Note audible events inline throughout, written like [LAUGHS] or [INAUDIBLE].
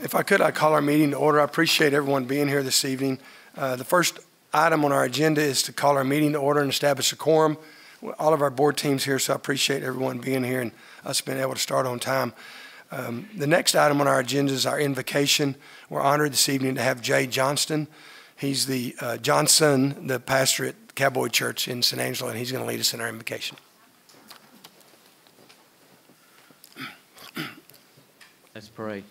If I could, I'd call our meeting to order. I appreciate everyone being here this evening. Uh, The first item on our agenda is to call our meeting to order and establish a quorum. All of our board teams here, so I appreciate everyone being here and us being able to start on time. Um, The next item on our agenda is our invocation. We're honored this evening to have Jay Johnston. He's the uh, Johnson, the pastor at Cowboy Church in San Angelo, and he's going to lead us in our invocation. Let's pray.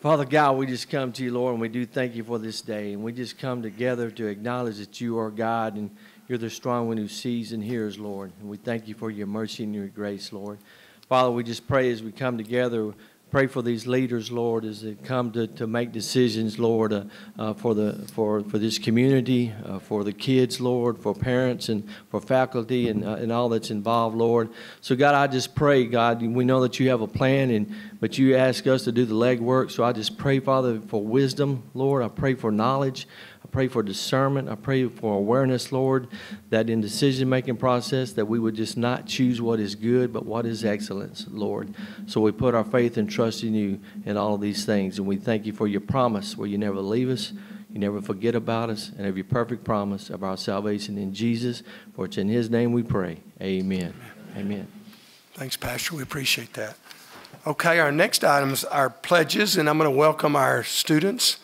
Father God, we just come to you, Lord, and we do thank you for this day. And we just come together to acknowledge that you are God and you're the strong one who sees and hears, Lord. And we thank you for your mercy and your grace, Lord. Father, we just pray as we come together, pray for these leaders, Lord, as they come to, to make decisions, Lord, uh, uh, for, the, for, for this community, uh, for the kids, Lord, for parents and for faculty and, uh, and all that's involved, Lord. So, God, I just pray, God, we know that you have a plan, and but you ask us to do the legwork. So I just pray, Father, for wisdom, Lord. I pray for knowledge. I pray for discernment. I pray for awareness, Lord, that in decision-making process that we would just not choose what is good, but what is excellence, Lord. So we put our faith and trust in you in all of these things. And we thank you for your promise where you never leave us, you never forget about us, and every perfect promise of our salvation in Jesus. For it's in his name we pray. Amen. Amen. Thanks, Pastor. We appreciate that. Okay, our next items are pledges, and I'm going to welcome our students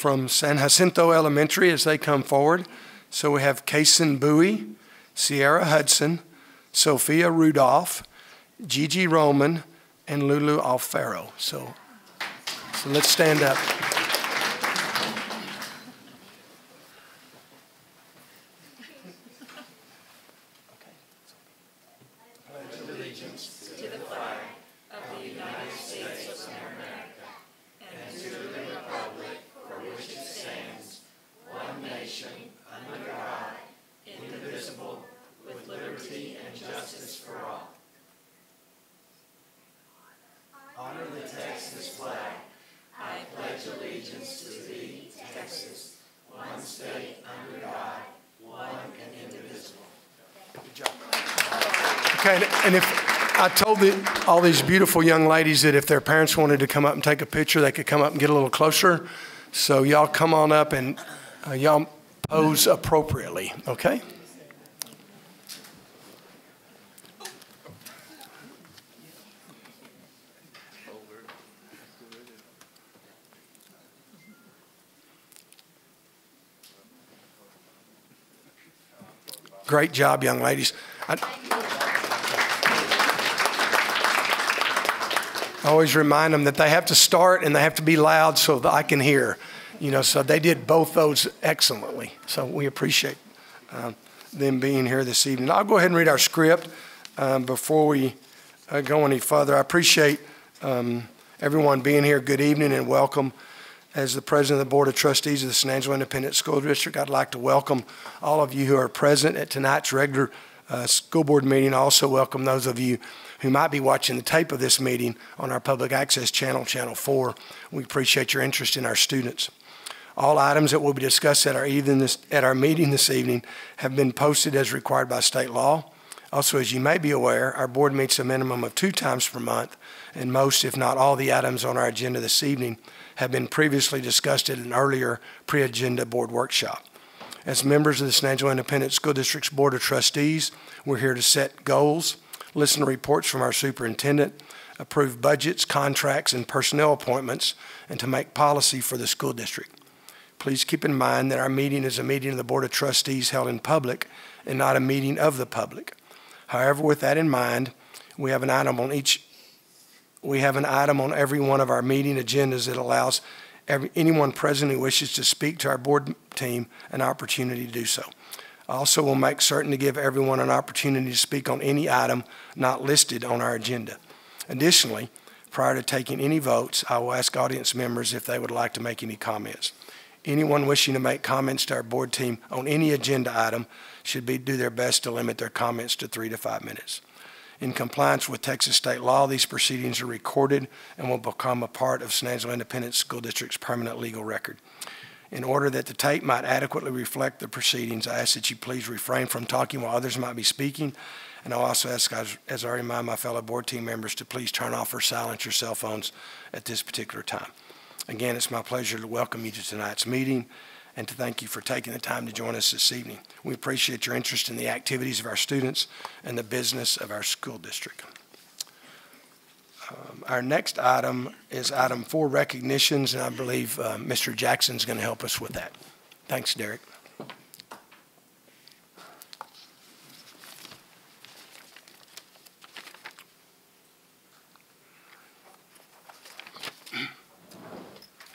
from San Jacinto Elementary as they come forward. So we have Kason Bowie, Sierra Hudson, Sophia Rudolph, Gigi Roman, and Lulu Alfaro. So, so let's stand up. Okay, and- if, I told the, all these beautiful young ladies that if their parents wanted to come up and take a picture, they could come up and get a little closer. So y'all come on up and uh, y'all pose appropriately, okay? Great job, young ladies. I, I always remind them that they have to start and they have to be loud so that I can hear. You know, so they did both those excellently. So we appreciate um, them being here this evening. I'll go ahead and read our script um, before we uh, go any further. I appreciate um, everyone being here. Good evening and welcome. As the president of the Board of Trustees of the San Angelo Independent School District, I'd like to welcome all of you who are present at tonight's regular uh, school board meeting. I also welcome those of you who might be watching the tape of this meeting on our public access channel, Channel 4. We appreciate your interest in our students. All items that will be discussed at our, this, at our meeting this evening have been posted as required by state law. Also, as you may be aware, our board meets a minimum of two times per month, and most, if not all, the items on our agenda this evening have been previously discussed at an earlier pre-agenda board workshop. As members of the San Angelo Independent School District's Board of Trustees, we're here to set goals, listen to reports from our superintendent, approve budgets, contracts, and personnel appointments, and to make policy for the school district. Please keep in mind that our meeting is a meeting of the Board of Trustees held in public and not a meeting of the public. However, with that in mind, we have an item on each, we have an item on every one of our meeting agendas that allows every, anyone present who wishes to speak to our board team an opportunity to do so. I also will make certain to give everyone an opportunity to speak on any item not listed on our agenda. Additionally, prior to taking any votes, I will ask audience members if they would like to make any comments. Anyone wishing to make comments to our board team on any agenda item should be, do their best to limit their comments to three to five minutes. In compliance with Texas state law, these proceedings are recorded and will become a part of San Angelo Independent School District's permanent legal record. In order that the tape might adequately reflect the proceedings, I ask that you please refrain from talking while others might be speaking. And I'll also ask, as, as I remind my fellow board team members, to please turn off or silence your cell phones at this particular time. Again, it's my pleasure to welcome you to tonight's meeting and to thank you for taking the time to join us this evening. We appreciate your interest in the activities of our students and the business of our school district. Um, Our next item is item four, recognitions, and I believe uh, Mr. Jackson's going to help us with that. Thanks, Derek.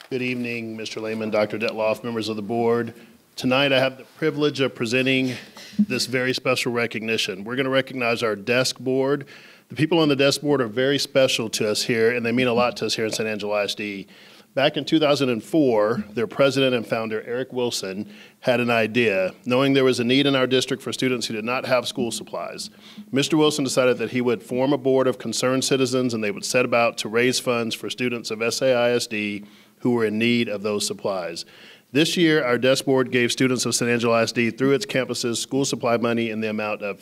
Good evening, Mr. Lehman, Dr. Dethloff, members of the board. Tonight, I have the privilege of presenting this very special recognition. We're going to recognize our desk board. The people on the desk board are very special to us here, and they mean a lot to us here in San Angelo ISD. Back in 2004, their president and founder, Eric Wilson, had an idea, knowing there was a need in our district for students who did not have school supplies. Mr. Wilson decided that he would form a board of concerned citizens, and they would set about to raise funds for students of SAISD who were in need of those supplies. This year, our desk board gave students of San Angelo ISD through its campuses school supply money in the amount of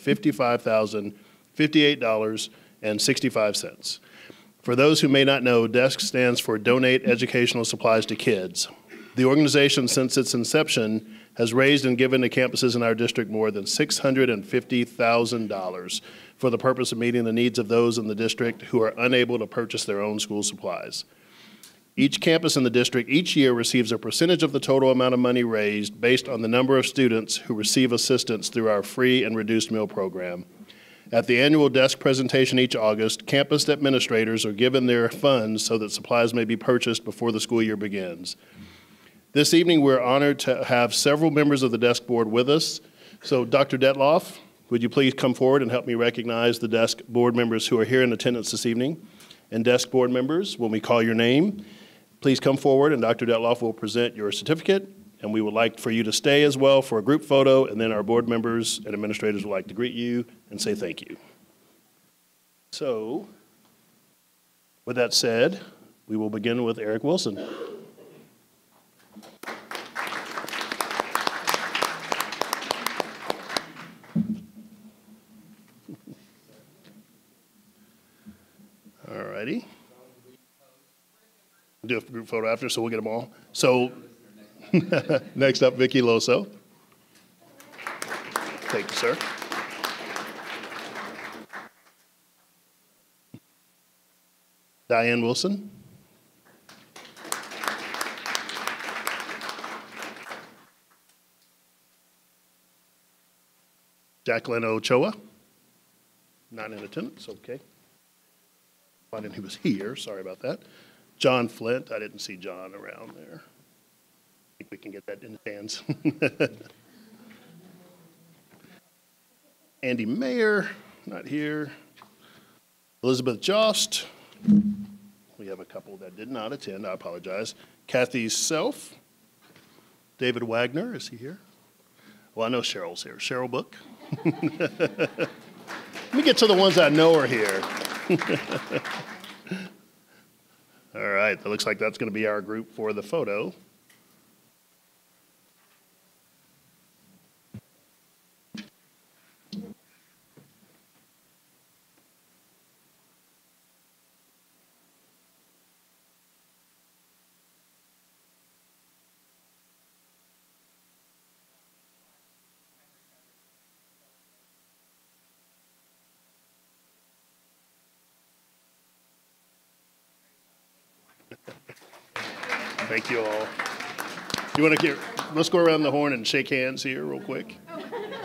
$55,058.65. For those who may not know, DESK stands for Donate Educational Supplies to Kids. The organization, since its inception, has raised and given to campuses in our district more than $650,000 for the purpose of meeting the needs of those in the district who are unable to purchase their own school supplies. Each campus in the district each year receives a percentage of the total amount of money raised based on the number of students who receive assistance through our free and reduced meal program. At the annual desk presentation each August, campus administrators are given their funds so that supplies may be purchased before the school year begins. This evening, we're honored to have several members of the desk board with us. So, Dr. Dethloff, would you please come forward and help me recognize the desk board members who are here in attendance this evening? And desk board members, when we call your name, please come forward and Dr. Dethloff will present your certificate. And we would like for you to stay as well for a group photo, and then our board members and administrators would like to greet you and say thank you. So, with that said, we will begin with Eric Wilson. All righty. Do a group photo after, so we'll get them all. So, [LAUGHS] next up, Vicky Loso. Thank you, sir. Diane Wilson. Jacqueline Ochoa. Not in attendance, okay. Finding he was here, sorry about that. John Flint, I didn't see John around there. Think we can get that in his hands. [LAUGHS] Andy Mayer, not here. Elizabeth Jost. We have a couple that did not attend, I apologize. Kathy Self. David Wagner, is he here? Well, I know Cheryl's here. Cheryl Book. [LAUGHS] Let me get to the ones I know are here. [LAUGHS] All right, that looks like that's going to be our group for the photo. Thank you all. You want to get, let's go around the horn and shake hands here real quick. [LAUGHS]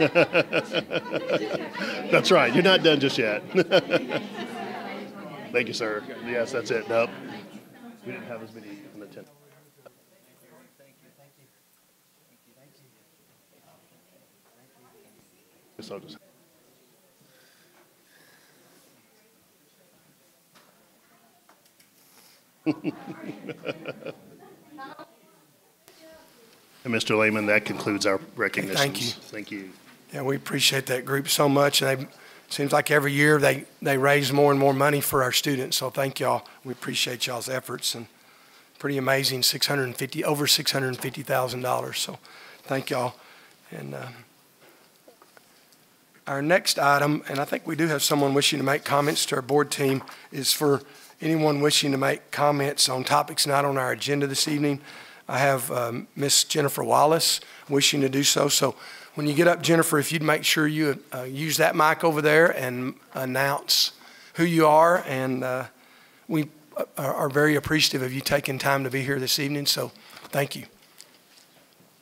That's right, you're not done just yet. [LAUGHS] Thank you, sir. Yes, that's it. Nope. We didn't have as many in attendance. Guess just. [LAUGHS] And Mr. Lehman, that concludes our recognitions. Thank you. Thank you. Yeah, we appreciate that group so much. They, seems like every year they, they raise more and more money for our students. So thank y'all. We appreciate y'all's efforts and pretty amazing, 650, over $650,000. So thank y'all. And uh, our next item, and I think we do have someone wishing to make comments to our board team, is for anyone wishing to make comments on topics not on our agenda this evening, I have um, Miss Jennifer Wallace wishing to do so. So when you get up, Jennifer, if you'd make sure you uh, use that mic over there and announce who you are. And uh, we are, are very appreciative of you taking time to be here this evening. So thank you.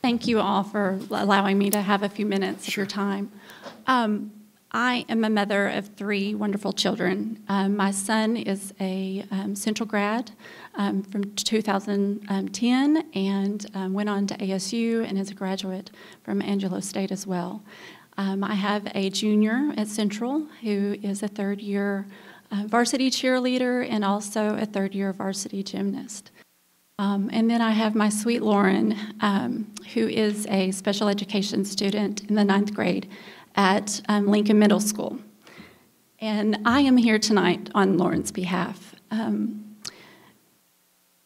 Thank you all for allowing me to have a few minutes of your time. Um, I am a mother of three wonderful children. Um, my son is a um, Central grad um, from 2010 and um, went on to ASU and is a graduate from Angelo State as well. Um, I have a junior at Central who is a third year uh, varsity cheerleader and also a third year varsity gymnast. Um, and then I have my sweet Lauren, um, who is a special education student in the ninth grade at um, Lincoln Middle School. And I am here tonight on Lauren's behalf. Um,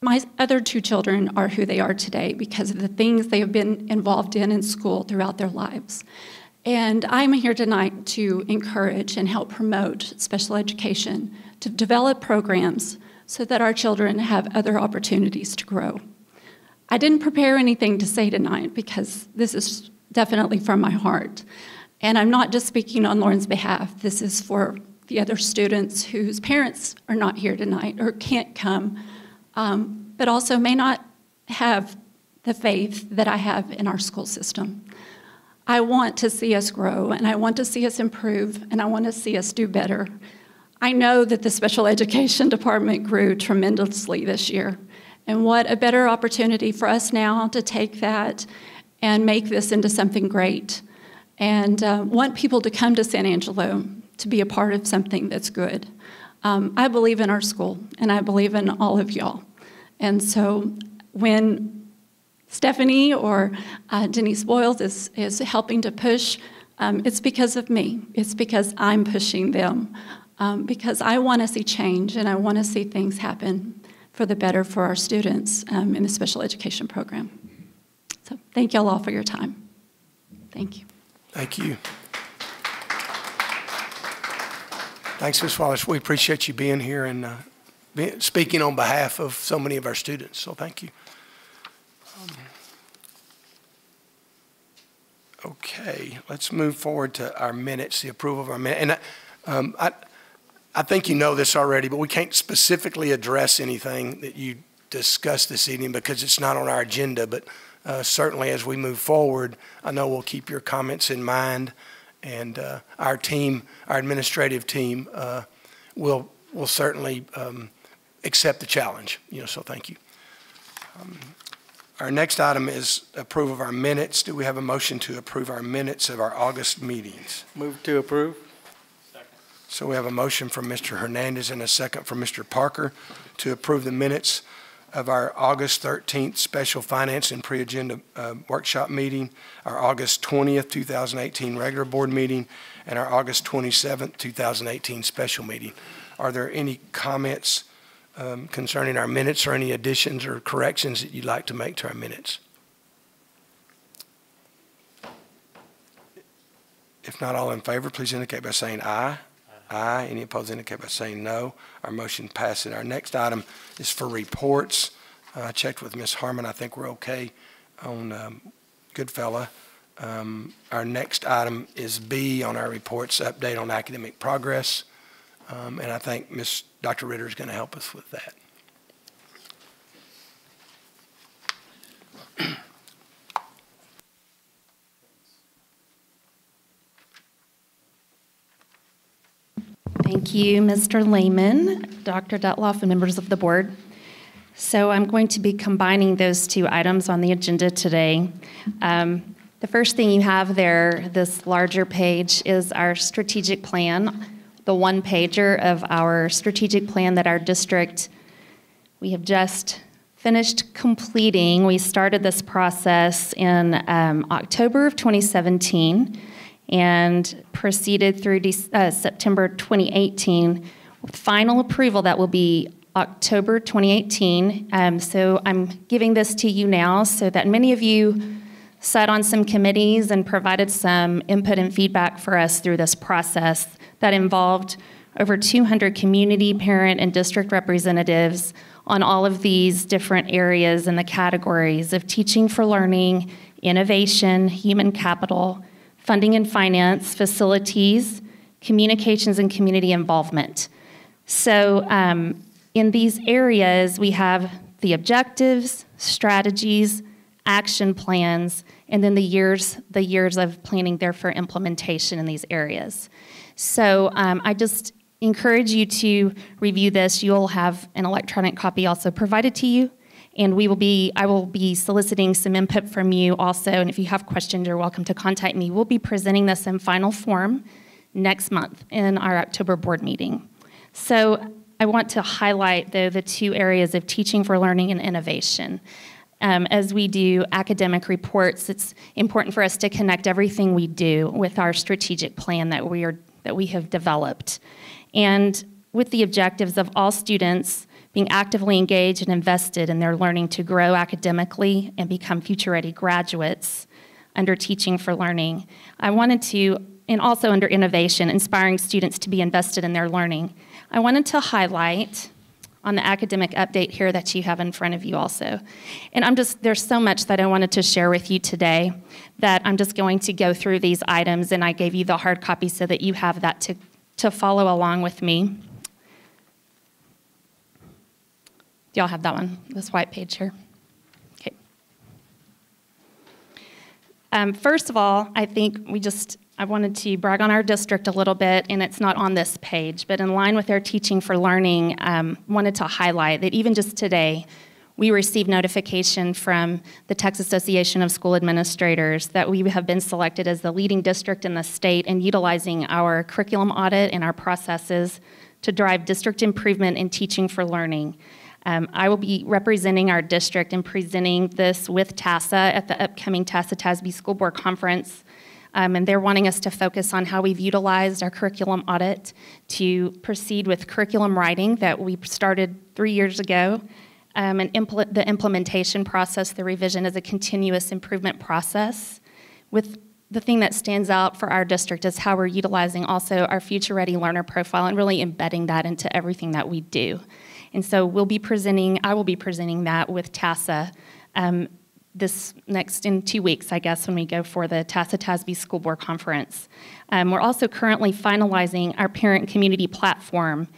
my other two children are who they are today because of the things they have been involved in in school throughout their lives. And I'm here tonight to encourage and help promote special education, to develop programs so that our children have other opportunities to grow. I didn't prepare anything to say tonight because this is definitely from my heart. And I'm not just speaking on Lauren's behalf, this is for the other students whose parents are not here tonight or can't come, um, but also may not have the faith that I have in our school system. I want to see us grow, and I want to see us improve, and I want to see us do better. I know that the special education department grew tremendously this year, and what a better opportunity for us now to take that and make this into something great and uh, want people to come to San Angelo to be a part of something that's good. Um, I believe in our school, and I believe in all of y'all. And so when Stephanie or uh, Denise Boyles is, is helping to push, um, it's because of me. It's because I'm pushing them. Um, because I want to see change and I want to see things happen for the better for our students um, in the special education program. So thank y'all all for your time. Thank you. Thank you. Thanks, Ms. Wallace. We appreciate you being here and uh, be, speaking on behalf of so many of our students. So thank you. Okay, let's move forward to our minutes, the approval of our minutes. And um, I, I think you know this already, but we can't specifically address anything that you discussed this evening because it's not on our agenda. But uh, certainly as we move forward, I know we'll keep your comments in mind. And uh, our team, our administrative team, uh, will, will certainly um, accept the challenge. You know, so thank you. Um, our next item is approve of our minutes. Do we have a motion to approve our minutes of our August meetings? Move to approve. So we have a motion from Mr. Hernandez and a second from Mr. Parker to approve the minutes of our August 13th special finance and pre-agenda uh, workshop meeting, our August 20th, 2018 regular board meeting, and our August 27th, 2018 special meeting. Are there any comments um, concerning our minutes or any additions or corrections that you'd like to make to our minutes? If not all in favor, please indicate by saying aye. Aye. Any opposed indicate by saying no. Our motion passes. Our next item is for reports. Uh, I checked with Ms. Harmon. I think we're okay on um, Goodfella. Um, our next item is B on our reports, update on academic progress. Um, and I think Ms. Dr. Ritter is going to help us with that. Thank you, Mr. Lehman, Dr. Dethloff, and members of the board. So I'm going to be combining those two items on the agenda today. Um, the first thing you have there, this larger page, is our strategic plan the one pager of our strategic plan that our district we have just finished completing. We started this process in um, October of 2017 and proceeded through uh, September 2018 with final approval that will be October 2018. Um, so I'm giving this to you now so that many of you sat on some committees and provided some input and feedback for us through this process that involved over 200 community, parent, and district representatives on all of these different areas and the categories of teaching for learning, innovation, human capital, funding and finance, facilities, communications, and community involvement. So, um, in these areas, we have the objectives, strategies, action plans, and then the years, the years of planning there for implementation in these areas. So um, I just encourage you to review this. You'll have an electronic copy also provided to you. And we will be, I will be soliciting some input from you also. And if you have questions, you're welcome to contact me. We'll be presenting this in final form next month in our October board meeting. So I want to highlight, though, the two areas of teaching for learning and innovation. Um, as we do academic reports, it's important for us to connect everything we do with our strategic plan that we are that we have developed, and with the objectives of all students being actively engaged and invested in their learning to grow academically and become future-ready graduates under Teaching for Learning. I wanted to, and also under innovation, inspiring students to be invested in their learning. I wanted to highlight on the academic update here that you have in front of you also. And I'm just, there's so much that I wanted to share with you today that I'm just going to go through these items, and I gave you the hard copy so that you have that to, to follow along with me. Do y'all have that one, this white page here? Okay. Um, first of all, I think we just I wanted to brag on our district a little bit, and it's not on this page, but in line with our teaching for learning, um, wanted to highlight that even just today, we received notification from the Texas Association of School Administrators that we have been selected as the leading district in the state in utilizing our curriculum audit and our processes to drive district improvement in teaching for learning. Um, I will be representing our district and presenting this with TASA at the upcoming TASA TASB School Board Conference um, and they're wanting us to focus on how we've utilized our curriculum audit to proceed with curriculum writing that we started three years ago. Um, and impl- the implementation process, the revision is a continuous improvement process. With the thing that stands out for our district is how we're utilizing also our future ready learner profile and really embedding that into everything that we do. And so we'll be presenting, I will be presenting that with TASA um, this next in two weeks, I guess, when we go for the TASA TASB School Board Conference. Um, we're also currently finalizing our parent community platform.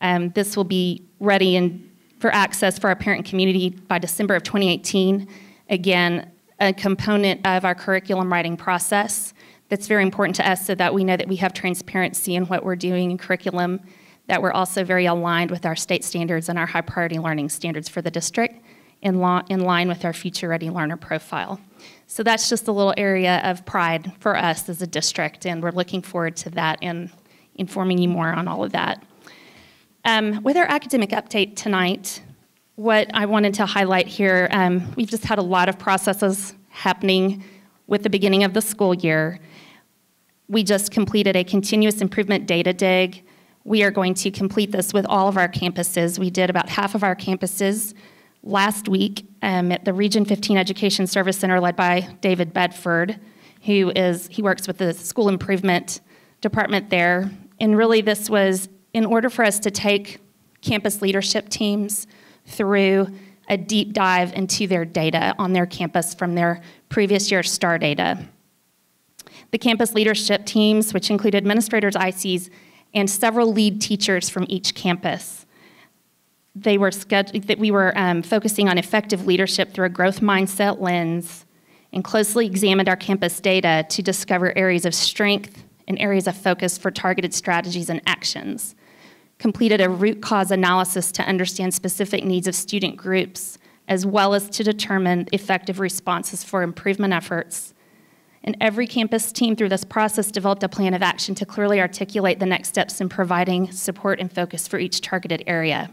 Um, this will be ready in, for access for our parent community by December of 2018. Again, a component of our curriculum writing process that's very important to us so that we know that we have transparency in what we're doing in curriculum, that we're also very aligned with our state standards and our high priority learning standards for the district in, in line with our future ready learner profile. So that's just a little area of pride for us as a district, and we're looking forward to that and informing you more on all of that. Um, with our academic update tonight, what I wanted to highlight here, um, we've just had a lot of processes happening with the beginning of the school year. We just completed a continuous improvement data dig. We are going to complete this with all of our campuses. We did about half of our campuses last week um, at the Region 15 Education Service Center led by David Bedford, who is, he works with the school improvement department there. And really, this was in order for us to take campus leadership teams through a deep dive into their data on their campus from their previous year STAAR data. The campus leadership teams, which include administrators, ICs, and several lead teachers from each campus, they were that we were um, focusing on effective leadership through a growth mindset lens and closely examined our campus data to discover areas of strength and areas of focus for targeted strategies and actions. Completed a root cause analysis to understand specific needs of student groups as well as to determine effective responses for improvement efforts and every campus team through this process developed a plan of action to clearly articulate the next steps in providing support and focus for each targeted area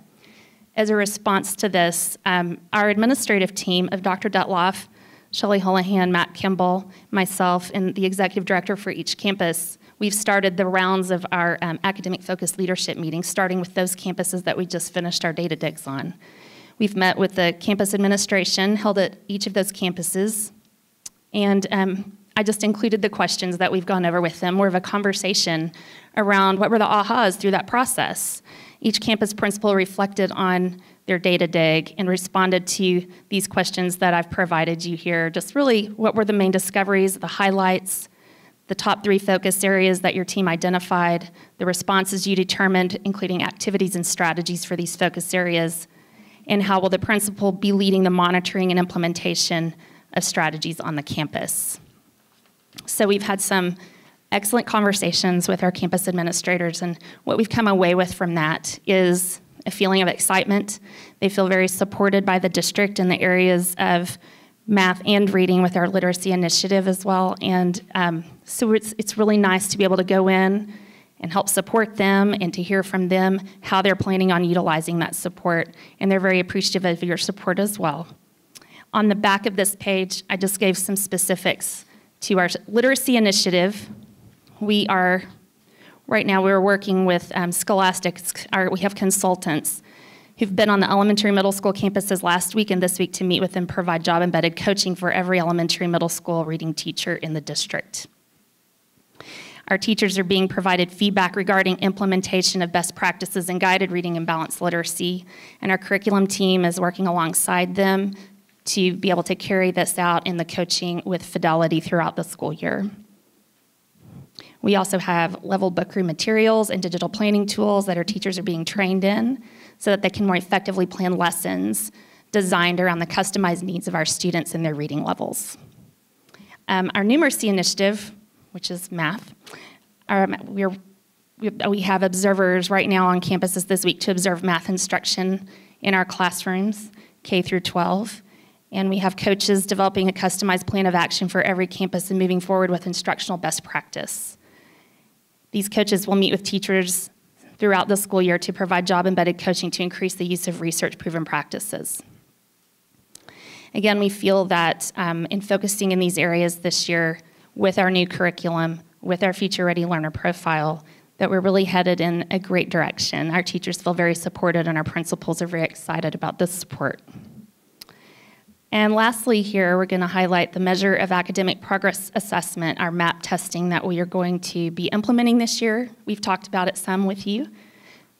as a response to this, um, our administrative team of Dr. Dethloff, Shelley Houlihan, Matt Kimball, myself, and the executive director for each campus, we've started the rounds of our um, academic focused leadership meetings, starting with those campuses that we just finished our data digs on. We've met with the campus administration, held at each of those campuses, and um, I just included the questions that we've gone over with them, more of a conversation around what were the ahas through that process. Each campus principal reflected on their data dig and responded to these questions that I've provided you here. Just really, what were the main discoveries, the highlights, the top three focus areas that your team identified, the responses you determined, including activities and strategies for these focus areas, and how will the principal be leading the monitoring and implementation of strategies on the campus. So we've had some excellent conversations with our campus administrators, and what we've come away with from that is a feeling of excitement. They feel very supported by the district in the areas of math and reading with our literacy initiative as well. And um, so it's, it's really nice to be able to go in and help support them and to hear from them how they're planning on utilizing that support. And they're very appreciative of your support as well. On the back of this page, I just gave some specifics to our literacy initiative. We are, right now, we're working with um, Scholastic. Our, we have consultants who've been on the elementary middle school campuses last week and this week to meet with and provide job embedded coaching for every elementary middle school reading teacher in the district. Our teachers are being provided feedback regarding implementation of best practices in guided reading and balanced literacy, and our curriculum team is working alongside them to be able to carry this out in the coaching with fidelity throughout the school year. We also have level book room materials and digital planning tools that our teachers are being trained in so that they can more effectively plan lessons designed around the customized needs of our students and their reading levels. Um, our numeracy initiative, which is math, um, we're, we have observers right now on campuses this week to observe math instruction in our classrooms, K through 12. And we have coaches developing a customized plan of action for every campus and moving forward with instructional best practice. These coaches will meet with teachers throughout the school year to provide job embedded coaching to increase the use of research proven practices. Again, we feel that um, in focusing in these areas this year with our new curriculum, with our future ready learner profile, that we're really headed in a great direction. Our teachers feel very supported, and our principals are very excited about this support. And lastly, here we're going to highlight the measure of academic progress assessment, our MAP testing that we are going to be implementing this year. We've talked about it some with you.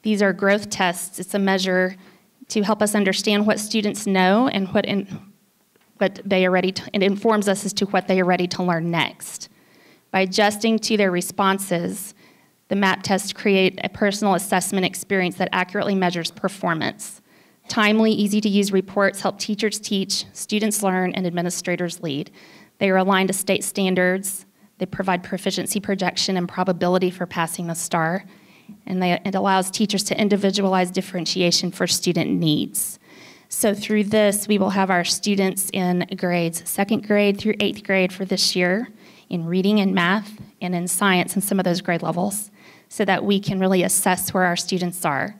These are growth tests. It's a measure to help us understand what students know and what, in, what they are ready to, it informs us as to what they are ready to learn next. By adjusting to their responses, the MAP tests create a personal assessment experience that accurately measures performance. Timely, easy to use reports help teachers teach, students learn, and administrators lead. They are aligned to state standards. They provide proficiency projection and probability for passing the STAAR. And they, it allows teachers to individualize differentiation for student needs. So through this, we will have our students in grades second grade through eighth grade for this year in reading and math and in science and some of those grade levels so that we can really assess where our students are.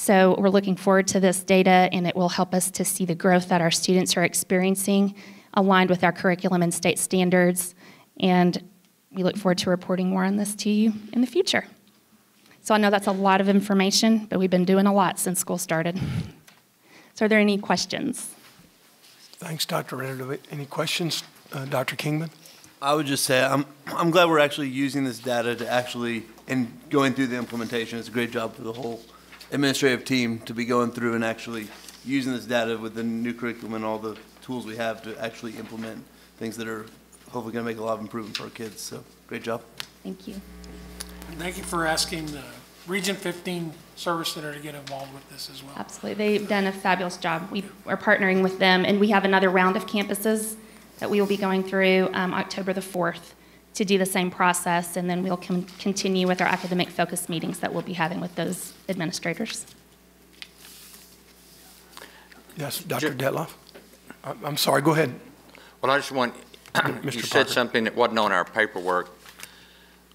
So we're looking forward to this data, and it will help us to see the growth that our students are experiencing aligned with our curriculum and state standards. And we look forward to reporting more on this to you in the future. So I know that's a lot of information, but we've been doing a lot since school started. So are there any questions? Thanks, Dr. Renner. Any questions, uh, Dr. Kingman? I would just say I'm, I'm glad we're actually using this data to actually, and going through the implementation. It's a great job for the whole administrative team to be going through and actually using this data with the new curriculum and all the tools we have to actually implement things that are hopefully going to make a lot of improvement for our kids. So great job. Thank you. And thank you for asking the Region 15 Service Center to get involved with this as well. Absolutely. They've done a fabulous job. We are partnering with them, and we have another round of campuses that we will be going through um, October the 4th to do the same process, and then we'll con- continue with our academic focus meetings that we'll be having with those administrators. Yes, Dr. Dethloff? I- I'm sorry, go ahead. Well, I just want, [CLEARS THROAT] you said Parker. something that wasn't on our paperwork.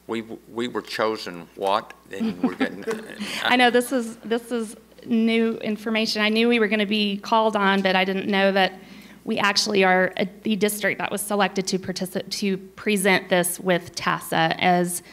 We, we were chosen what? And we're getting, uh, [LAUGHS] I know this is this is new information. I knew we were going to be called on, but I didn't know that we actually are a, the district that was selected to participate to present this with TASA as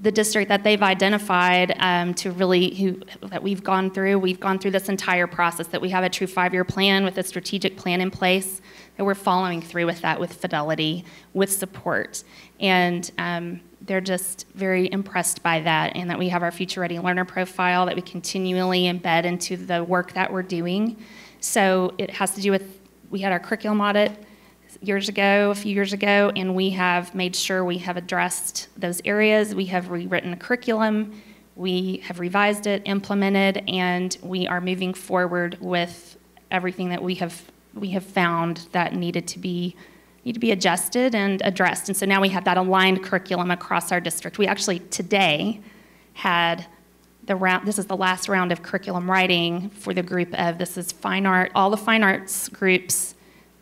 the district that they've identified um, to really who that we've gone through. We've gone through this entire process that we have a true five-year plan with a strategic plan in place that we're following through with that with fidelity, with support, and um, they're just very impressed by that and that we have our future ready learner profile that we continually embed into the work that we're doing. So it has to do with, we had our curriculum audit years ago, a few years ago, and we have made sure we have addressed those areas. We have rewritten a curriculum, we have revised it, implemented, and we are moving forward with everything that we have we have found that needed to be need to be adjusted and addressed. And so now we have that aligned curriculum across our district. We actually today had the round, this is the last round of curriculum writing for the group of, this is fine art, all the fine arts groups,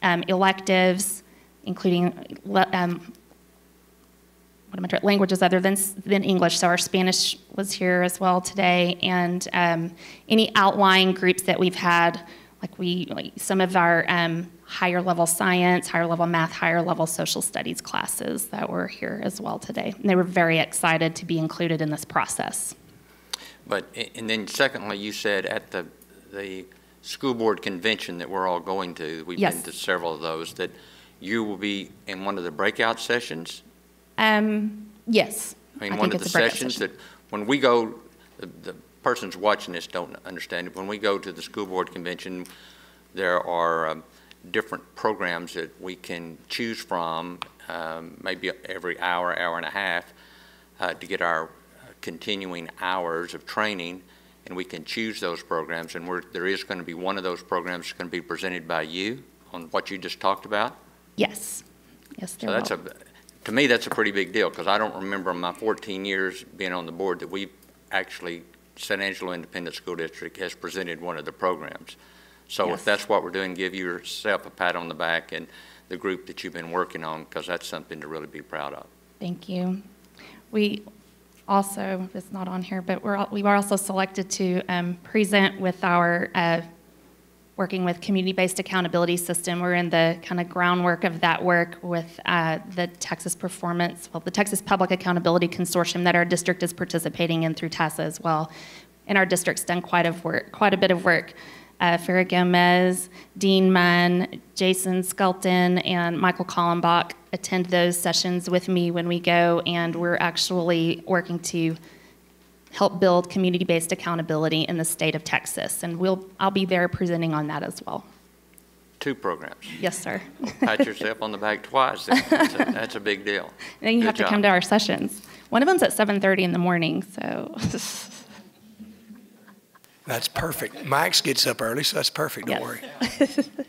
um, electives, including um, what am I trying, languages other than, than English. So our Spanish was here as well today, and um, any outlying groups that we've had, like we, like some of our um, higher level science, higher level math, higher level social studies classes that were here as well today. And they were very excited to be included in this process. But, and then secondly, you said at the, the school board convention that we're all going to, we've Yes. been to several of those, that you will be in one of the breakout sessions? Um, yes. I mean, I one of the it's a breakout sessions that, when we go, the, the persons watching this don't understand it, when we go to the school board convention, there are um, different programs that we can choose from, um, maybe every hour, hour and a half, uh, to get our continuing hours of training, and we can choose those programs, and we're, there is going to be one of those programs that's going to be presented by you on what you just talked about. Yes. Yes, there So that's a, to me, that's a pretty big deal, because I don't remember in my 14 years being on the board that we actually, San Angelo Independent School District has presented one of the programs. So Yes. if that's what we're doing, give yourself a pat on the back and the group that you've been working on, because that's something to really be proud of. Thank you. We also, it's not on here, but we're, we were also selected to um, present with our, uh, working with community-based accountability system. We're in the kind of groundwork of that work with uh, the Texas Performance, well, the Texas Public Accountability Consortium that our district is participating in through TASA as well. And our district's done quite of work, quite a bit of work. Uh, Farrah Gomez, Dean Munn, Jason Skelton, and Michael Kallenbach attend those sessions with me when we go, and we're actually working to help build community-based accountability in the state of Texas. And we'll, I'll be there presenting on that as well. Two programs. Yes, sir. [LAUGHS] Pat yourself on the back twice. That's a, that's a big deal. And [LAUGHS] then you Good have to job. come to our sessions. One of them's at 7:30 in the morning, so [LAUGHS] That's perfect. Max gets up early, so that's perfect. Don't Yes. worry. [LAUGHS]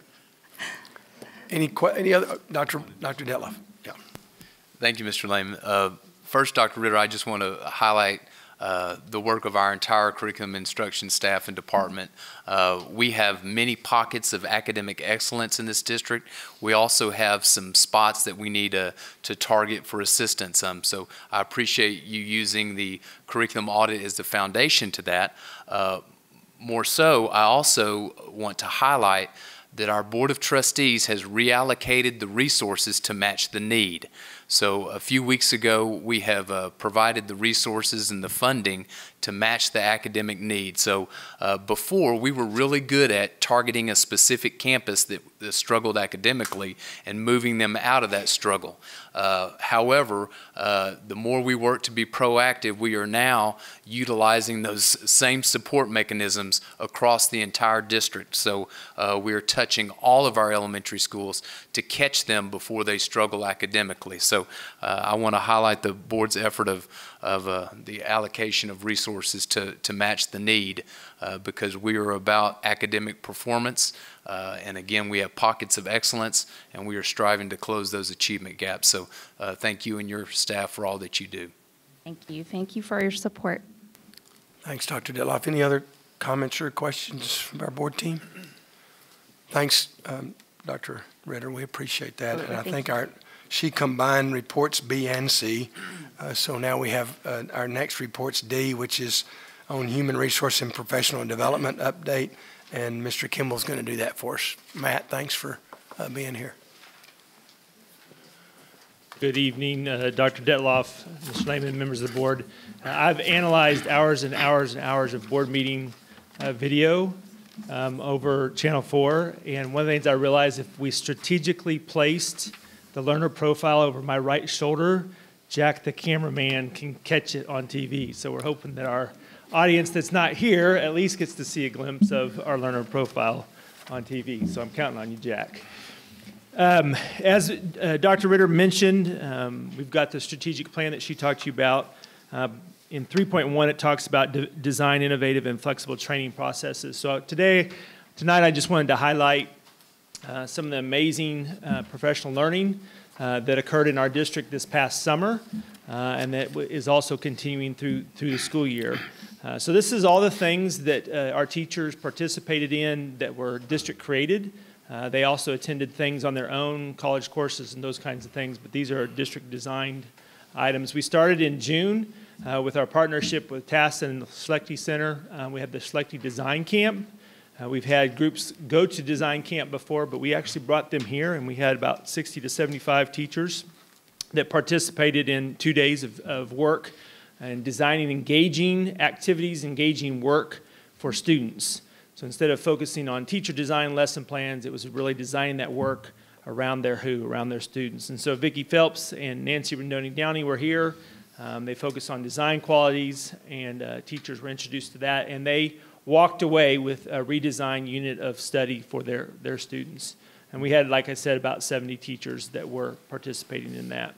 Any que, any other, Dr. Dr. Dethloff? Yeah. Thank you, Mr. Lehman. Uh, First, Dr. Ritter, I just want to highlight uh, the work of our entire curriculum instruction staff and department. Uh, We have many pockets of academic excellence in this district. We also have some spots that we need to, to target for assistance. Um, So I appreciate you using the curriculum audit as the foundation to that. More so, I also want to highlight that our Board of Trustees has reallocated the resources to match the need. So a few weeks ago, we have uh, provided the resources and the funding to match the academic need. So uh, before, we were really good at targeting a specific campus that, that struggled academically and moving them out of that struggle. Uh, however, uh, the more we work to be proactive, we are now utilizing those same support mechanisms across the entire district. So uh, we are touching all of our elementary schools to catch them before they struggle academically. So uh, I want to highlight the board's effort of, of uh, the allocation of resources to, to match the need uh, because we are about academic performance. Uh, and again, we have pockets of excellence and we are striving to close those achievement gaps. So uh, thank you and your staff for all that you do. thank you. Thank you for your support. Thanks, Dr. Dethloff. Any other comments or questions from our board team? Thanks, um, Dr. Ritter. We appreciate that. And I Absolutely. think our, she combined reports B and C. Uh, So now we have uh, our next report's D, which is on human resource and professional development update. And Mr. Kimball's going to do that for us. Matt, thanks for uh, being here. Good evening, uh, Dr. Dethloff, Mr. Lehman, members of the board. Uh, I've analyzed hours and hours and hours of board meeting uh, video um, over Channel 4, and one of the things I realized, if we strategically placed the learner profile over my right shoulder, Jack, the cameraman, can catch it on TV. So we're hoping that our audience that's not here at least gets to see a glimpse of our learner profile on TV. So I'm counting on you, Jack. Um, as uh, Dr. Ritter mentioned, um, we've got the strategic plan that she talked to you about. Uh, in 3.1, it talks about de- design innovative and flexible training processes. So today, tonight, I just wanted to highlight uh, some of the amazing uh, professional learning uh, that occurred in our district this past summer, uh, and that is also continuing through through the school year. Uh, so this is all the things that our teachers participated in that were district created. They also attended things on their own, college courses and those kinds of things, but these are district designed items. We started in June uh, with our partnership with TASA and the Schlechty Center. Uh, we have the Schlechty Design Camp. Uh, we've had groups go to design camp before, but we actually brought them here, and we had about 60 to 75 teachers that participated in two days of, of work and designing engaging activities, engaging work for students. So instead of focusing on teacher design lesson plans, it was really designing that work around their who, around their students. And so Vicki Phelps and Nancy Rendoni Downey were here. Um, they focused on design qualities, and uh, teachers were introduced to that, and they walked away with a redesigned unit of study for their, their students. And we had, like I said, about 70 teachers that were participating in that.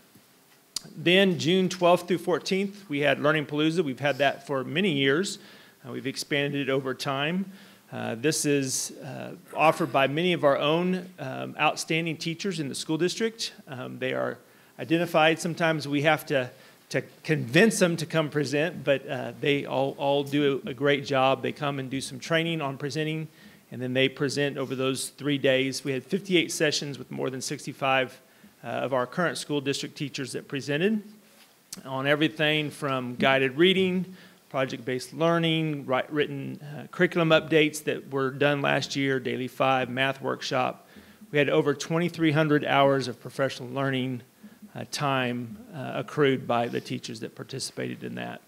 Then, June 12th through 14th, we had Learning Palooza. We've had that for many years. Uh, we've expanded it over time. Uh, this is uh, offered by many of our own um, outstanding teachers in the school district. Um, they are identified. Sometimes we have to, to convince them to come present, but uh, they all, all do a great job. They come and do some training on presenting, and then they present over those three days. We had 58 sessions with more than 65 uh, of our current school district teachers that presented on everything from guided reading project-based learning, write, written uh, curriculum updates that were done last year, Daily Five, math workshop. We had over 2,300 hours of professional learning time uh, accrued by the teachers that participated in that.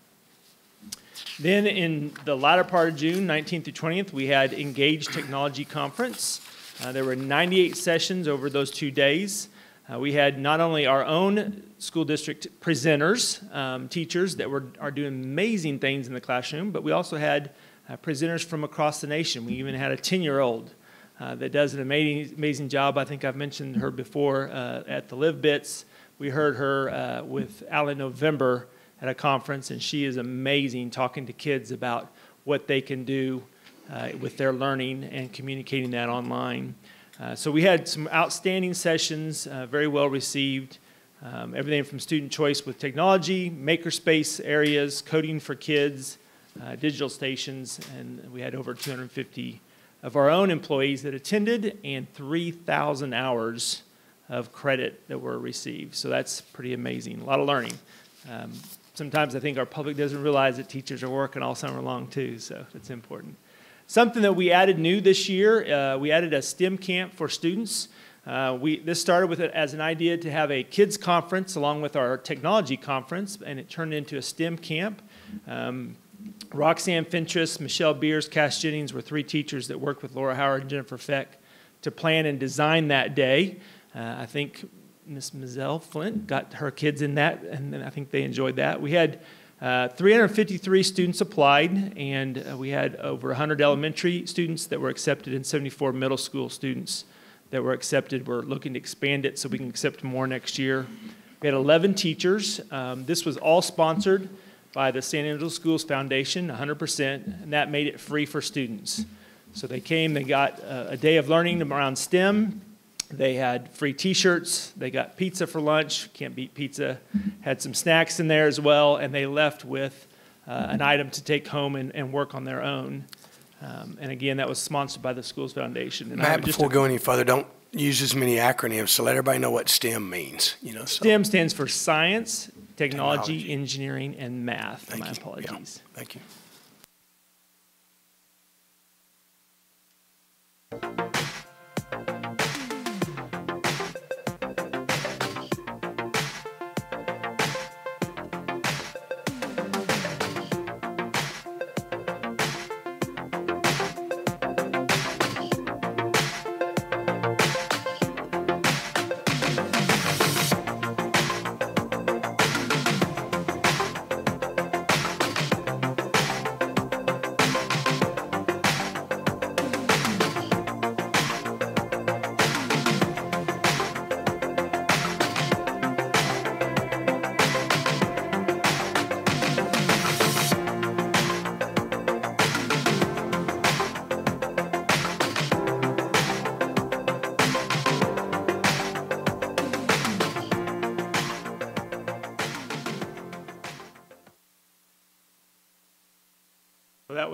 Then in the latter part of June, 19th through 20th, we had Engage Technology Conference. Uh, there were 98 sessions over those two days. Uh, we had not only our own school district presenters, um, teachers that were, are doing amazing things in the classroom, but we also had uh, presenters from across the nation. We even had a 10 year old uh, that does an amazing, amazing job. I think I've mentioned her before uh, at the Live Bits. We heard her uh, with Alan November at a conference, and she is amazing talking to kids about what they can do uh, with their learning and communicating that online. Uh, so we had some outstanding sessions, uh, very well received. Um, everything from student choice with technology, makerspace areas, coding for kids, uh, digital stations, and we had over 250 of our own employees that attended and 3,000 hours of credit that were received. So that's pretty amazing. A lot of learning. Um, sometimes I think our public doesn't realize that teachers are working all summer long too, so it's important. Something that we added new this year, uh, we added a STEM camp for students. Uh, we, this started with it as an idea to have a kids conference along with our technology conference, and it turned into a STEM camp. Um, Roxanne Fentress, Michelle Beers, Cass Jennings were three teachers that worked with Laura Howard and Jennifer Feck to plan and design that day. Uh, I think Miss Mizelle Flint got her kids in that, and I think they enjoyed that. We had uh, 353 students applied, and uh, we had over 100 elementary students that were accepted and 74 middle school students that were accepted. We're looking to expand it so we can accept more next year. We had 11 teachers. Um, this was all sponsored by the San Angelo Schools Foundation, 100%, and that made it free for students. So they came, they got a, a day of learning around STEM, they had free T-shirts. They got pizza for lunch. Can't beat pizza. Had some snacks in there as well, and they left with uh, an item to take home and, and work on their own. Um, and again, that was sponsored by the Schools Foundation. And Matt, before go any further, don't use as many acronyms. So let everybody know what STEM means. You know, so. STEM stands for science, technology, technology. engineering, and math. Thank My you. apologies. Yeah. Thank you.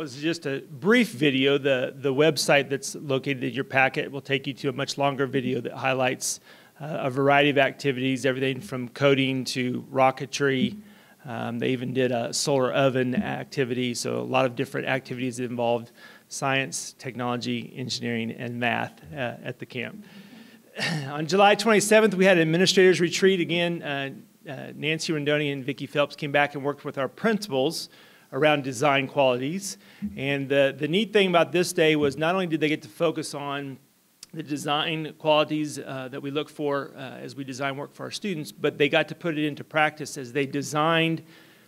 Was just a brief video. The, the website that's located in your packet will take you to a much longer video that highlights uh, a variety of activities, everything from coding to rocketry. Um, they even did a solar oven activity, so a lot of different activities that involved science, technology, engineering, and math uh, at the camp. [CLEARS THROAT] On July 27th, we had an administrators retreat. Again, uh, uh, Nancy Rondoni and Vicki Phelps came back and worked with our principals around design qualities. And the, the neat thing about this day was not only did they get to focus on the design qualities uh, that we look for uh, as we design work for our students, but they got to put it into practice as they designed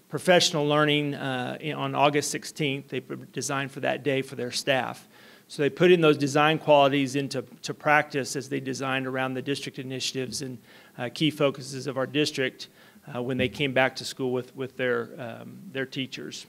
professional learning uh, on August 16th. They designed for that day for their staff. So they put in those design qualities into to practice as they designed around the district initiatives and uh, key focuses of our district uh, when they came back to school with, with their, um, their teachers.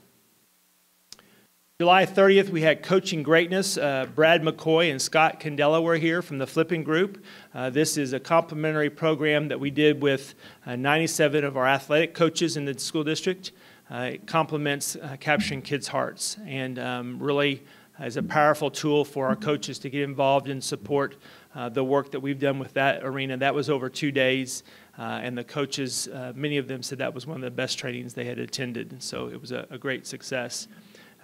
July 30th, we had Coaching Greatness. Uh, Brad McCoy and Scott Candela were here from the Flippen Group. Uh, this is a complimentary program that we did with uh, 97 of our athletic coaches in the school district. Uh, it complements uh, Capturing Kids' Hearts and um, really is a powerful tool for our coaches to get involved and support uh, the work that we've done with that arena. That was over two days. and the coaches, many of them said that was one of the best trainings they had attended. So it was a, a great success.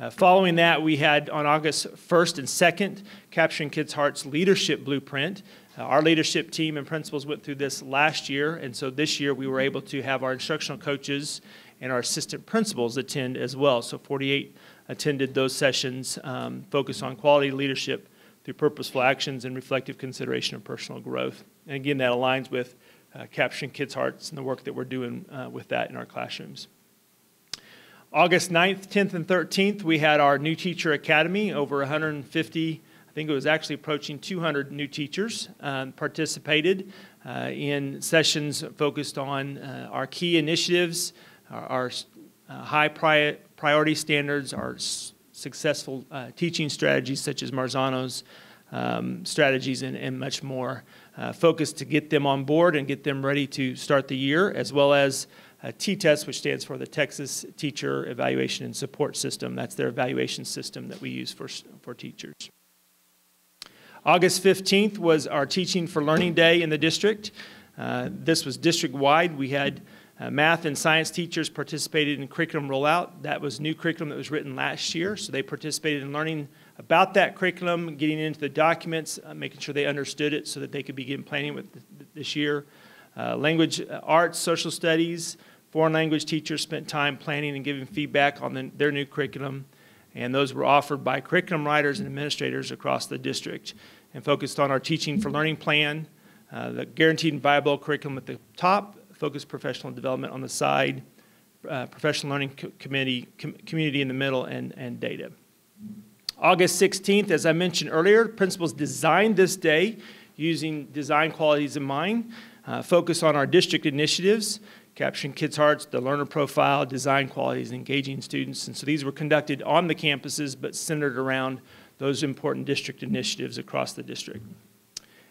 Uh, following that, we had on August 1st and 2nd, Capturing Kids' Hearts Leadership Blueprint. Uh, our leadership team and principals went through this last year, and so this year we were able to have our instructional coaches and our assistant principals attend as well. So 48 attended those sessions, um, focused on quality leadership through purposeful actions and reflective consideration of personal growth. And again, that aligns with uh, capturing kids' hearts and the work that we're doing uh, with that in our classrooms. August 9th, 10th, and 13th, we had our New Teacher Academy. Over 150, I think it was actually approaching 200 new teachers uh, participated uh, in sessions focused on uh, our key initiatives, our, our uh, high pri- priority standards, our successful uh, teaching strategies such as Marzano's um, strategies, and, and, much more. Uh, focused to get them on board and get them ready to start the year, as well as T-TESS, which stands for the Texas Teacher Evaluation and Support System. That's their evaluation system that we use for, for teachers. August 15th was our Teaching for Learning Day in the district. Uh, this was district-wide. We had uh, math and science teachers participated in curriculum rollout. That was new curriculum that was written last year, so they participated in learning about that curriculum, getting into the documents, uh, making sure they understood it so that they could begin planning with this year. Uh, language uh, arts, social studies, Foreign language teachers spent time planning and giving feedback on the, their new curriculum, and those were offered by curriculum writers and administrators across the district and focused on our Teaching for Learning plan, uh, the guaranteed and viable curriculum at the top, focused professional development on the side, uh, professional learning co- committee, com- community in the middle, and, and data. August 16th, as I mentioned earlier, principals designed this day using design qualities in mind, uh, focus on our district initiatives, capturing kids' hearts, the learner profile, design qualities, engaging students. And so these were conducted on the campuses, but centered around those important district initiatives across the district.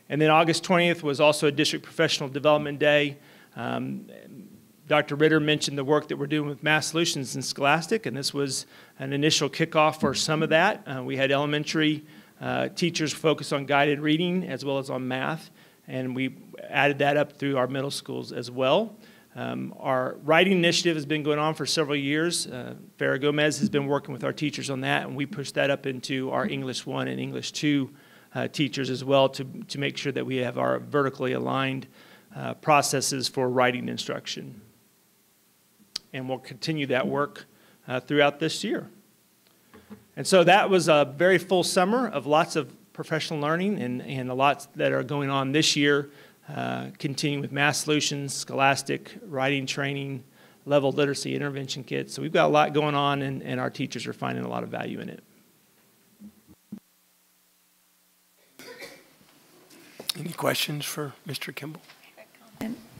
And then August 20th was also a district professional development day. Um, Dr. Ritter mentioned the work that we're doing with Math Solutions and Scholastic, and this was an initial kickoff for some of that. Uh, we had elementary uh, teachers focus on guided reading as well as on math, and we added that up through our middle schools as well. Um, our writing initiative has been going on for several years. Uh, Farah Gomez has been working with our teachers on that, and we pushed that up into our English 1 and English 2 uh, teachers as well to, to make sure that we have our vertically aligned uh, processes for writing instruction. And we'll continue that work uh, throughout this year. And so that was a very full summer of lots of professional learning and, and a lot that are going on this year uh, continuing with Math Solutions, Scholastic, writing training, level literacy intervention kits. So we've got a lot going on, and, and our teachers are finding a lot of value in it. Any questions for Mr. Kimball?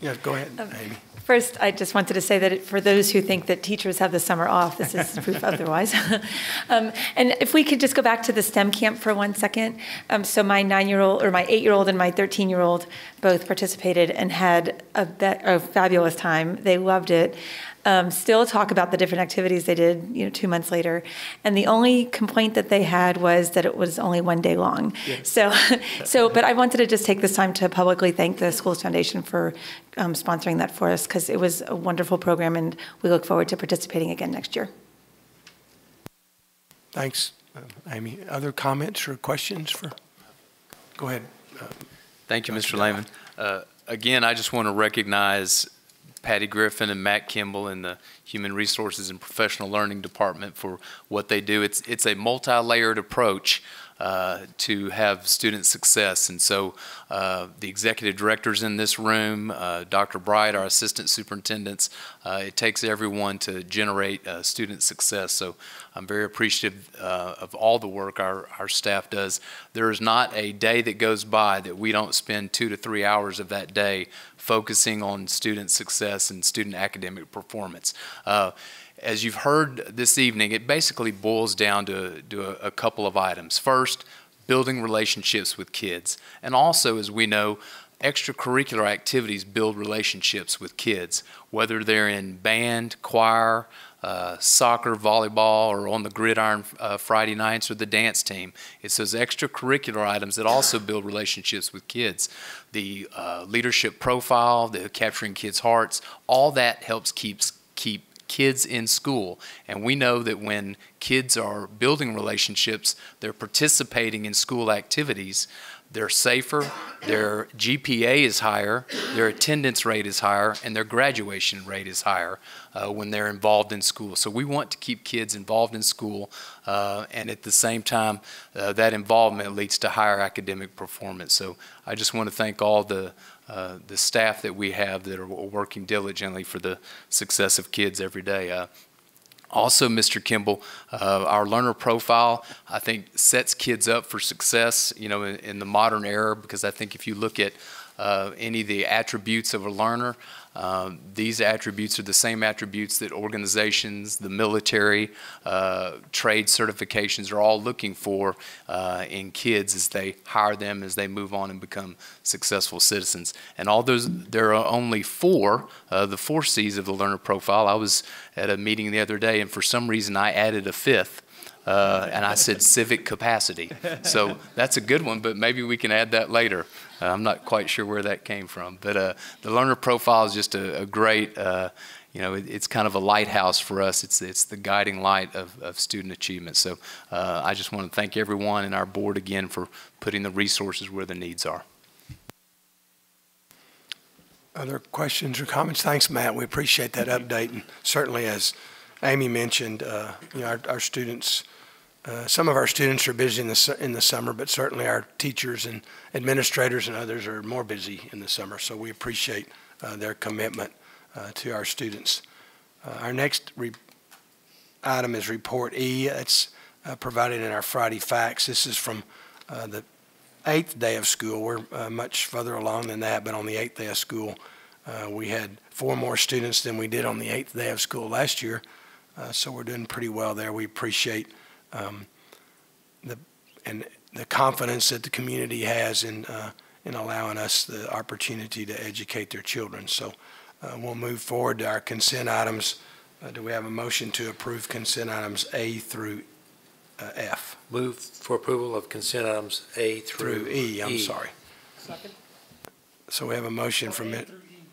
Yeah, go ahead, um, Amy. First, I just wanted to say that for those who think that teachers have the summer off, this is proof [LAUGHS] otherwise. [LAUGHS] um, and if we could just go back to the STEM camp for one second. Um, so my nine-year-old, or my eight-year-old and my 13-year-old both participated and had a, a, fabulous time. They loved it. Um, still talk about the different activities they did, you know, two months later. And the only complaint that they had was that it was only one day long. So, [LAUGHS] so, but I wanted to just take this time to publicly thank the Schools Foundation for um, sponsoring that for us because it was a wonderful program and we look forward to participating again next year. Thanks, um, Amy. Other comments or questions for, go ahead. uh, Thank you, Mr. Lehman. Uh, Again, I just want to recognize Patty Griffin and Matt Kimball in the Human Resources and Professional Learning Department for what they do. It's, it's a multi-layered approach uh, to have student success. And so uh, the executive directors in this room, uh, Dr. Bright, our assistant superintendents, uh, it takes everyone to generate student success. So I'm very appreciative of all the work our, our staff does. There is not a day that goes by that we don't spend two to three hours of that day focusing on student success and student academic performance. Uh, as you've heard this evening, it basically boils down to, to a, a couple of items. First, building relationships with kids. And also, as we know, extracurricular activities build relationships with kids, whether they're in band, choir, uh, soccer, volleyball, or on the gridiron uh, Friday nights or the dance team. It's those extracurricular items that also build relationships with kids. The uh, leadership profile, the capturing kids' hearts, all that helps keeps keep kids in school. And we know that when kids are building relationships, they're participating in school activities, they're safer, their GPA is higher, their attendance rate is higher, and their graduation rate is higher uh, when they're involved in school. So we want to keep kids involved in school, uh, and at the same time, uh, that involvement leads to higher academic performance. So I just want to thank all the uh, the staff that we have that are working diligently for the success of kids every day. Uh, also, Mr. Kimball, uh, our learner profile, I think, sets kids up for success, you know, in, in the modern era, because I think if you look at uh, any of the attributes of a learner, um, these attributes are the same attributes that organizations, the military, uh, trade certifications are all looking for uh, in kids as they hire them as they move on and become successful citizens. And all those, there are only four, uh, the four C's of the learner profile. I was at a meeting the other day, and for some reason I added a fifth. Uh, and I said civic capacity. So that's a good one, but maybe we can add that later. Uh, I'm not quite sure where that came from, but uh, the learner profile is just a, a great, uh, you know, it, it's kind of a lighthouse for us. It's, it's the guiding light of, of student achievement. So uh, I just want to thank everyone and our board again for putting the resources where the needs are. Other questions or comments? Thanks, Matt. We appreciate that update. And certainly, as Amy mentioned, uh, you know, our, our students, uh, some of our students are busy in the, in the summer, but certainly our teachers and administrators and others are more busy in the summer. So we appreciate uh, their commitment uh, to our students. Uh, our next item is Report E. It's uh, provided in our Friday facts. This is from the eighth day of school. We're much further along than that, but on the eighth day of school, we had four more students than we did on the eighth day of school last year. So we're doing pretty well there. We appreciate um, the and the confidence that the community has in uh, in allowing us the opportunity to educate their children. So uh, we'll move forward to our consent items. Uh, do we have a motion to approve consent items A through uh, F? Move for approval of consent items A through Through E, I'm E. sorry. So we have a motion from it.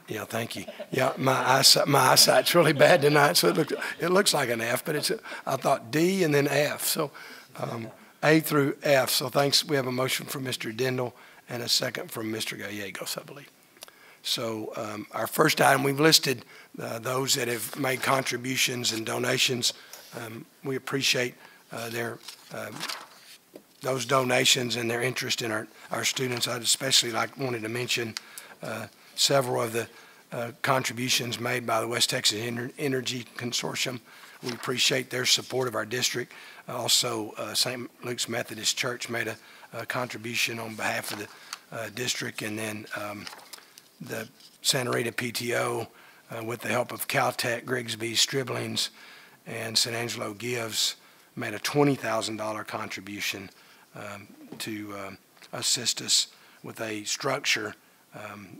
Yeah, thank you. Yeah, my eyesight, my eyesight's really bad tonight, so it looks, it looks like an F, but it's, I thought D and then F. So, um, A through F. So thanks. We have a motion from Mr. Dindal and a second from Mr. Gallegos, I believe. So, um, our first item, we've listed, uh, those that have made contributions and donations. Um, we appreciate, uh, their, um, those donations and their interest in our, our students. I'd especially like, wanted to mention uh, several of the uh, contributions made by the West Texas Ener- Energy Consortium. We appreciate their support of our district. Also, uh, St. Luke's Methodist Church made a a contribution on behalf of the uh, district, and then um, the Santa Rita PTO, uh, with the help of Caltech, Grigsby, Striblings, and San Angelo Gives, made a $20,000 contribution um, to um, assist us with a structure, um,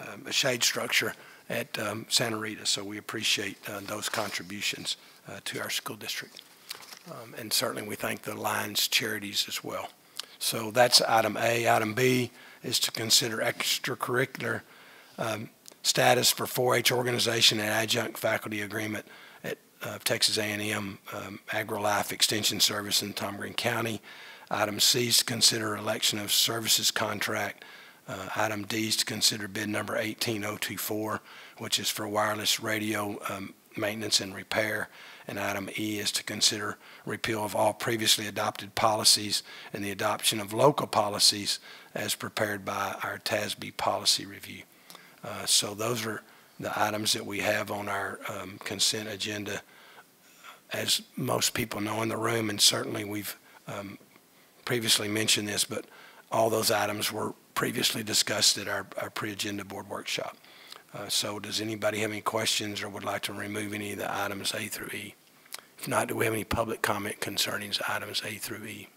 um, a shade structure at um, Santa Rita. So we appreciate uh, those contributions uh, to our school district. Um, And certainly, we thank the Lions Charities as well. So that's item A. Item B is to consider extracurricular um, status for 4-H organization and adjunct faculty agreement at uh, Texas A&M um, AgriLife Extension Service in Tom Green County. Item C is to consider election of services contract. Uh, Item D is to consider bid number 18024, which is for wireless radio um, maintenance and repair. And item E is to consider repeal of all previously adopted policies and the adoption of local policies as prepared by our TASB policy review. Uh, So those are the items that we have on our um, consent agenda. As most people know in the room, and certainly we've um, previously mentioned this, but all those items were previously discussed at our, our pre-agenda board workshop. Uh, So does anybody have any questions or would like to remove any of the items A through E? If not, do we have any public comment concerning items A through E?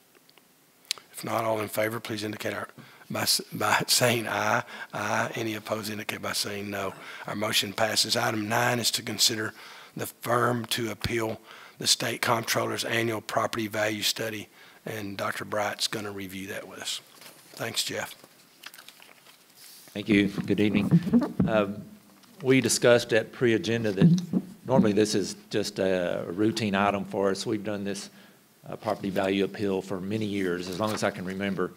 If not, all in favor, please indicate our, by, by [LAUGHS] saying aye. Aye. Any opposed indicate by saying no. Our motion passes. Item nine is to consider the firm to appeal the state comptroller's annual property value study, and Dr. Bright's going to review that with us. Thanks, Jeff. Thank you. Good evening. Um, We discussed at pre-agenda that normally this is just a routine item for us. We've done this uh, property value appeal for many years, as long as I can remember.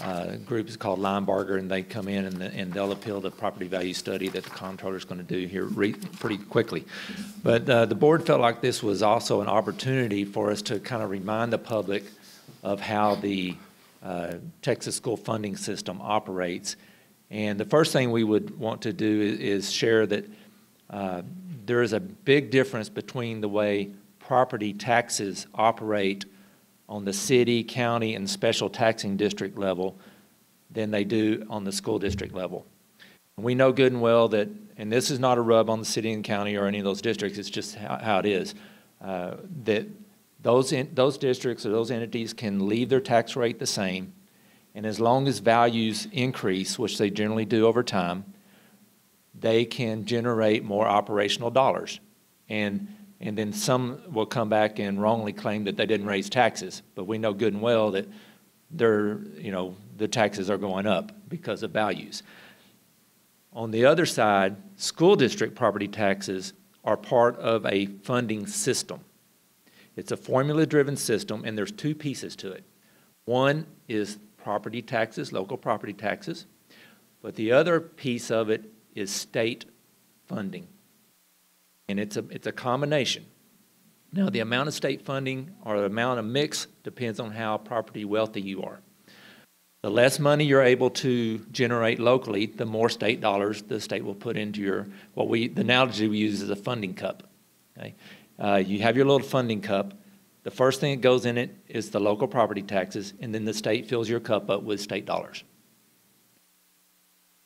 Uh, Group is called Linebarger, and they come in and and they'll appeal the property value study that the comptroller is going to do here re- pretty quickly. But uh, the board felt like this was also an opportunity for us to kind of remind the public of how the uh, Texas school funding system operates. And the first thing we would want to do is share that uh, there is a big difference between the way property taxes operate on the city, county, and special taxing district level than they do on the school district level. And we know good and well that, and this is not a rub on the city and county or any of those districts, it's just how, how it is, uh, that those, in, those districts or those entities can leave their tax rate the same, and as long as values increase, which they generally do over time, they can generate more operational dollars. And, and then some will come back and wrongly claim that they didn't raise taxes. But we know good and well that they're, you know, the taxes are going up because of values. On the other side, school district property taxes are part of a funding system. It's a formula-driven system, and there's two pieces to it. One is property taxes, local property taxes, but the other piece of it is state funding. And it's a, it's a combination. Now, the amount of state funding or the amount of mix depends on how property wealthy you are. The less money you're able to generate locally, the more state dollars the state will put into your, what we, the analogy we use is a funding cup. Okay? Uh, you have your little funding cup. The first thing that goes in it is the local property taxes, and then the state fills your cup up with state dollars.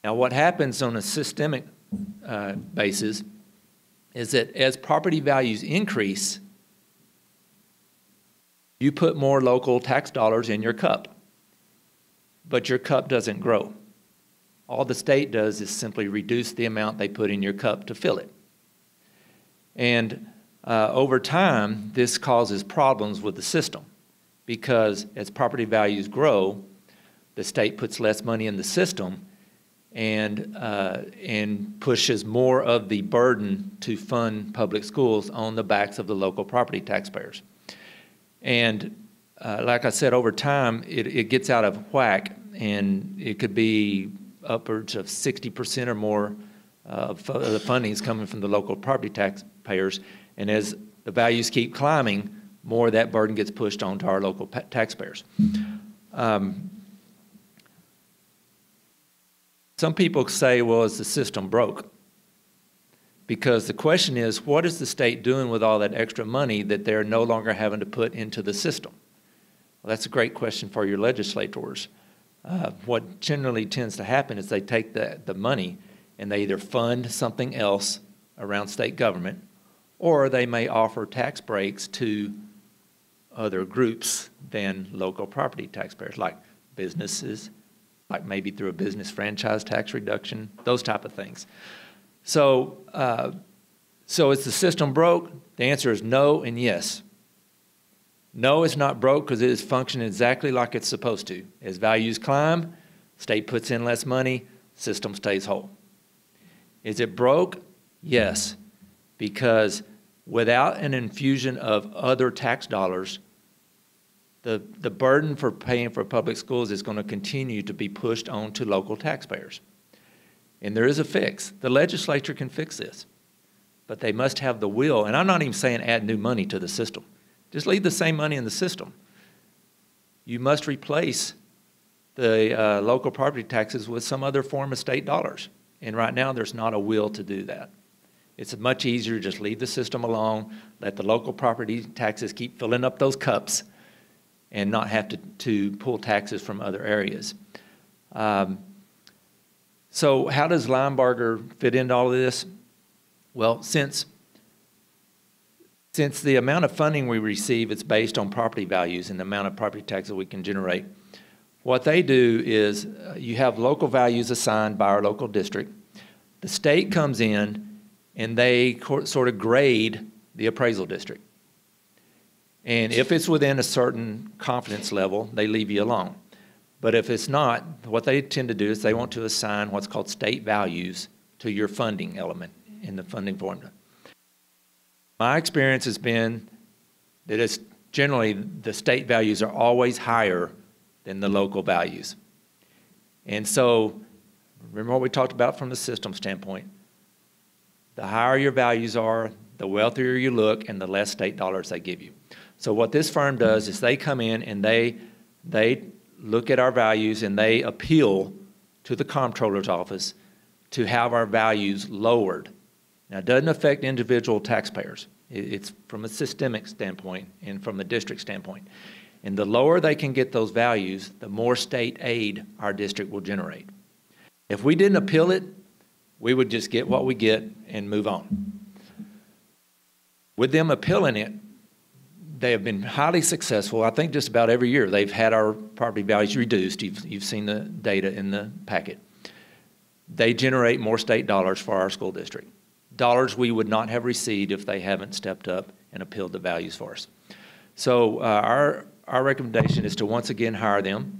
Now, what happens on a systemic uh, basis is that as property values increase, you put more local tax dollars in your cup, but your cup doesn't grow. All the state does is simply reduce the amount they put in your cup to fill it. And uh, over time, this causes problems with the system because as property values grow, the state puts less money in the system and, uh, and pushes more of the burden to fund public schools on the backs of the local property taxpayers. And uh, like I said, over time, it, it gets out of whack, and it could be upwards of 60% or more uh, of the funding is coming from the local property taxpayers. And as the values keep climbing, more of that burden gets pushed onto our local pa- taxpayers. Um, some people say, well, is the system broke? Because the question is, what is the state doing with all that extra money that they're no longer having to put into the system? Well, that's a great question for your legislators. Uh, what generally tends to happen is they take the, the money and they either fund something else around state government or they may offer tax breaks to other groups than local property taxpayers, like businesses, like maybe through a business franchise tax reduction, those type of things. So, uh, so is the system broke? The answer is no and yes. No, it's not broke because it is functioning exactly like it's supposed to. As values climb, state puts in less money, system stays whole. Is it broke? Yes, because without an infusion of other tax dollars, the, the burden for paying for public schools is going to continue to be pushed on to local taxpayers. And there is a fix. The legislature can fix this, but they must have the will. And I'm not even saying add new money to the system. Just leave the same money in the system. You must replace the uh, local property taxes with some other form of state dollars. And right now, there's not a will to do that. It's much easier to just leave the system alone, let the local property taxes keep filling up those cups, and not have to, to pull taxes from other areas. Um, so, how does Linebarger fit into all of this? Well, since since the amount of funding we receive is based on property values and the amount of property taxes we can generate, what they do is uh, you have local values assigned by our local district. The state comes in and they sort of grade the appraisal district. And if it's within a certain confidence level, they leave you alone. But if it's not, what they tend to do is they want to assign what's called state values to your funding element in the funding formula. My experience has been that it's generally the state values are always higher than the local values. And so, remember what we talked about from the system standpoint. The higher your values are, the wealthier you look, and the less state dollars they give you. So what this firm does is they come in and they they look at our values and they appeal to the comptroller's office to have our values lowered. Now, it doesn't affect individual taxpayers. It's from a systemic standpoint and from a district standpoint. And the lower they can get those values, the more state aid our district will generate. If we didn't appeal it, we would just get what we get and move on. With them appealing it, they have been highly successful. I think just about every year they've had our property values reduced. You've, you've seen the data in the packet. They generate more state dollars for our school district dollars we would not have received if they haven't stepped up and appealed the values for us. So uh, our, our recommendation is to once again hire them.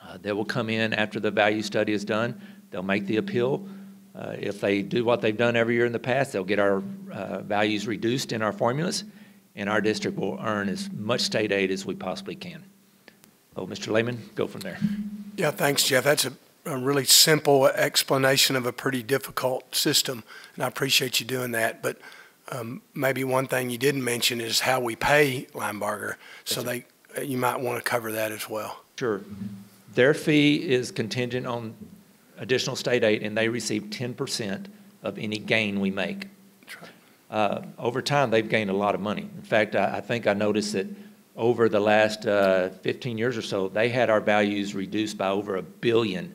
Uh, they will come in after the value study is done. They'll make the appeal. Uh, if they do what they've done every year in the past, they'll get our uh, values reduced in our formulas, and our district will earn as much state aid as we possibly can. Oh, Mr. Lehman, go from there. Yeah, thanks, Jeff. That's a a really simple explanation of a pretty difficult system, and I appreciate you doing that. But um, maybe one thing you didn't mention is how we pay Linebarger, so they you might want to cover that as well. Sure. Their fee is contingent on additional state aid, and they receive 10% of any gain we make. Uh, over time, they've gained a lot of money. In fact, I, I think I noticed that over the last uh, 15 years or so, they had our values reduced by over a billion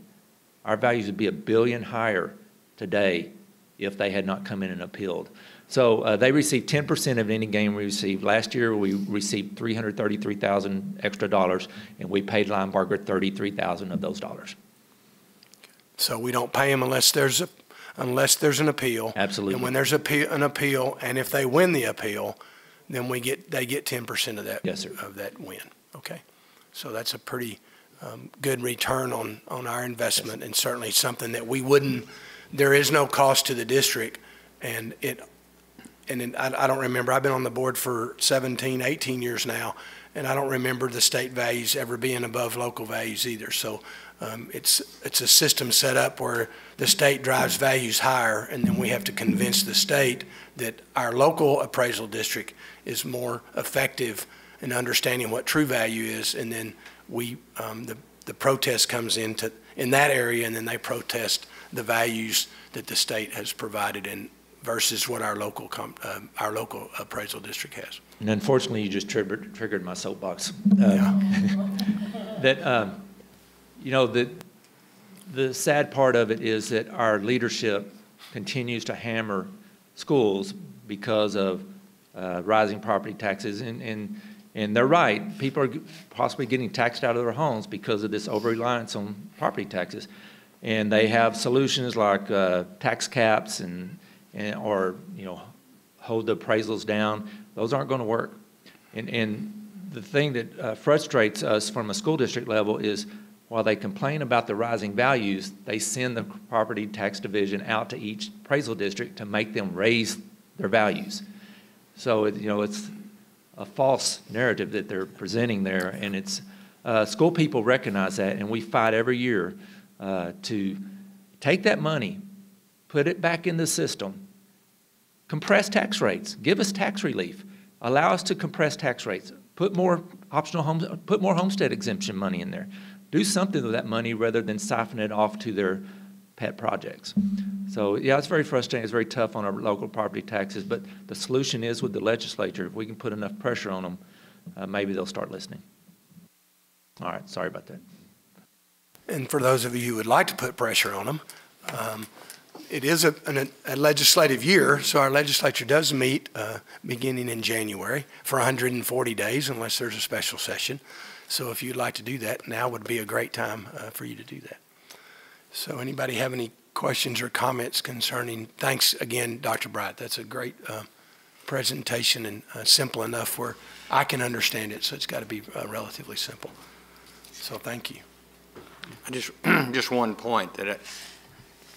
our values would be a billion higher today if they had not come in and appealed. So uh, they received 10% of any gain we received. Last year we received 333,000 extra dollars, and we paid Linebarger 33,000 of those dollars. So we don't pay them unless there's a unless there's an appeal. Absolutely. And when there's a, an appeal, and if they win the appeal, then we get they get 10% of that yes, sir. of that win. Okay. So that's a pretty um, good return on, on our investment and certainly something that we wouldn't, there is no cost to the district. And it, and it, I, I don't remember, I've been on the board for 17, 18 years now, and I don't remember the state values ever being above local values either. So um, it's, it's a system set up where the state drives values higher, and then we have to convince the state that our local appraisal district is more effective in understanding what true value is, and then we, um, the, the protest comes into, in that area, and then they protest the values that the state has provided in versus what our local, uh, our local appraisal district has. And unfortunately, you just triggered, triggered my soapbox. Uh, [LAUGHS] that, um, you know, the, the sad part of it is that our leadership continues to hammer schools because of uh, rising property taxes. And, and and they're right. People are possibly getting taxed out of their homes because of this over reliance on property taxes. And they have solutions like uh, tax caps and, and, or, you know, hold the appraisals down. Those aren't going to work. And, and the thing that uh, frustrates us from a school district level is while they complain about the rising values, they send the property tax division out to each appraisal district to make them raise their values. So, it, you know, it's a false narrative that they're presenting there, and it's, uh, school people recognize that, and we fight every year uh, to take that money, put it back in the system, compress tax rates, give us tax relief, allow us to compress tax rates, put more optional homes, put more homestead exemption money in there. Do something with that money rather than siphon it off to their pet projects. So, yeah, it's very frustrating. It's very tough on our local property taxes, but the solution is with the legislature. If we can put enough pressure on them, uh, maybe they'll start listening. All right, sorry about that. And for those of you who would like to put pressure on them, um, it is a, an, a legislative year, so our legislature does meet uh, beginning in January for 140 days unless there's a special session. So if you'd like to do that, now would be a great time uh, for you to do that. So anybody have any questions or comments concerning, thanks again, Dr. Bright. That's a great uh, presentation and uh, simple enough where I can understand it, so it's got to be uh, relatively simple. So thank you. I just, [CLEARS THROAT] just one point that it,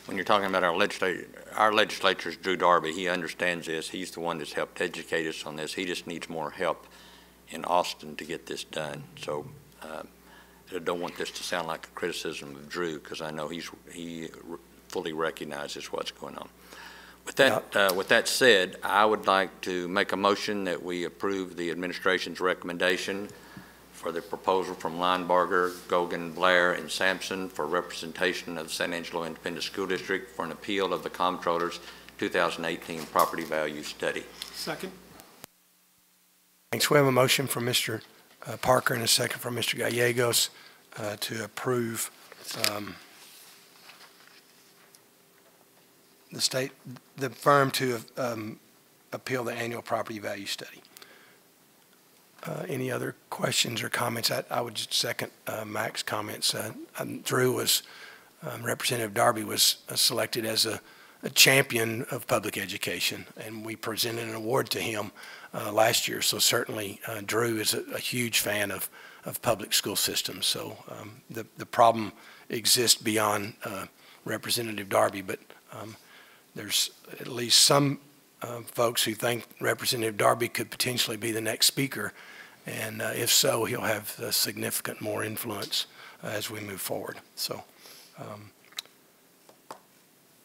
when you're talking about our legislature, our legislature's Drew Darby. He understands this. He's the one that's helped educate us on this. He just needs more help in Austin to get this done. So uh, I don't want this to sound like a criticism of Drew because I know he's he fully recognizes what's going on. With that, uh, with that said, I would like to make a motion that we approve the administration's recommendation for the proposal from Linebarger, Goggan, Blair, and Sampson for representation of the San Angelo Independent School District for an appeal of the comptroller's 2018 property value study. Second. Thanks. We have a motion from Mr. uh, Parker and a second from Mr. Gallegos uh, to approve um, the state, the firm to um, appeal the annual property value study. Uh, Any other questions or comments? I I would just second uh, Mac's comments. Uh, um, Drew was, um, Representative Darby was uh, selected as a a champion of public education, and we presented an award to him uh, last year. So certainly uh, Drew is a, a huge fan of, of public school systems. So um, the, the problem exists beyond Representative Darby, but um, there's at least some folks who think Representative Darby could potentially be the next speaker. And uh, if so, he'll have uh, significant more influence as we move forward. So um,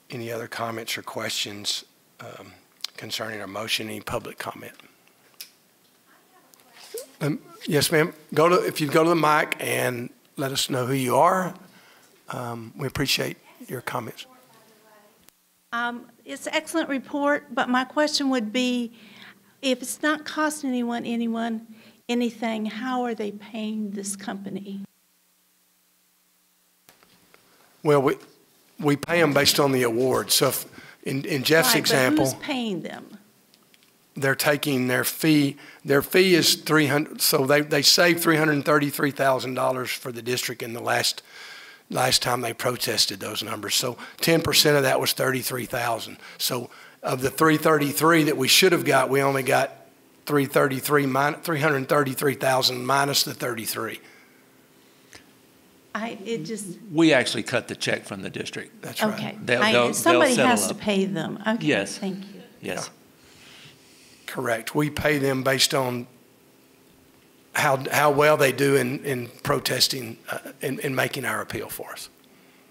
any other comments or questions um, concerning our motion? Any public comment? Um, Yes, ma'am. Go to, if you go to the mic and let us know who you are, um, we appreciate your comments. Um, It's an excellent report, but my question would be, if it's not costing anyone, anyone anything, how are they paying this company? Well, we, we pay them based on the award. So if, in, in Jeff's Right, example, who's paying them? they're taking their fee, their fee is 300, so they, they saved $333,000 for the district in the last, last time they protested those numbers. So 10% of that was 33,000. So of the 333 that we should have got, we only got 333 minus, 333,000 minus the 33. I, it just, We actually cut the check from the district. That's right. okay. They'll- I- they'll- they'll Somebody settle has to pay them. Okay, Yes. thank you. Yes. Correct. We pay them based on how, how well they do in, in protesting, uh, in, in making our appeal for us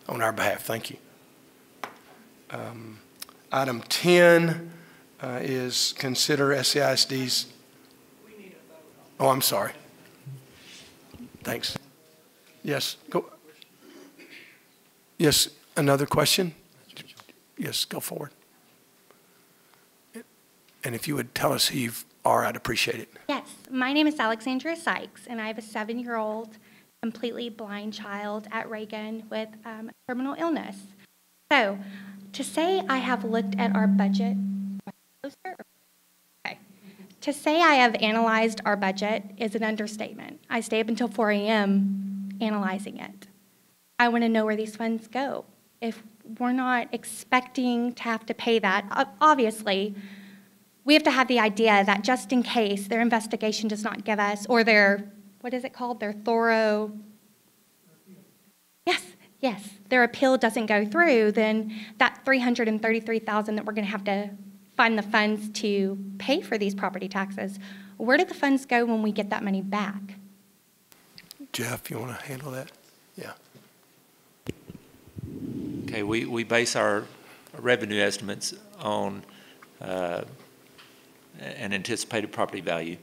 on our behalf. Thank you. Um, Item 10 uh, is consider SAISD's. Oh, I'm sorry. Thanks. Yes, go. Yes, another question? Yes, go forward. And if you would tell us who you are, I'd appreciate it. Yes, my name is Alexandra Sykes, and I have a seven-year-old completely blind child at Reagan with um, terminal illness. So, to say I have looked at our budget, closer? Okay. To say I have analyzed our budget is an understatement. I stay up until 4 a.m. analyzing it. I want to know where these funds go. if we're not expecting to have to pay that, obviously, we have to have the idea that just in case their investigation does not give us, or their, what is it called, their thorough, yes, yes, their appeal doesn't go through, then that 333,000 that we're going to have to find the funds to pay for these property taxes, where do the funds go when we get that money back? Jeff, you want to handle that? Yeah. Okay, we, we base our revenue estimates on uh, an anticipated property value.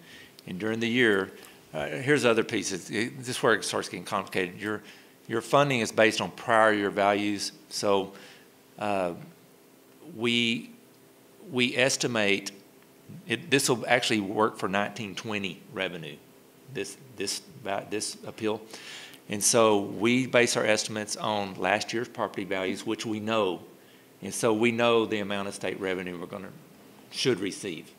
And during the year, uh, here's other pieces. It- This is where it starts getting complicated. Your, your funding is based on prior year values. So uh, we, we estimate, it, this will actually work for 1920 revenue, this, this, this appeal. And so we base our estimates on last year's property values, which we know. And so we know the amount of state revenue we're going to, should receive.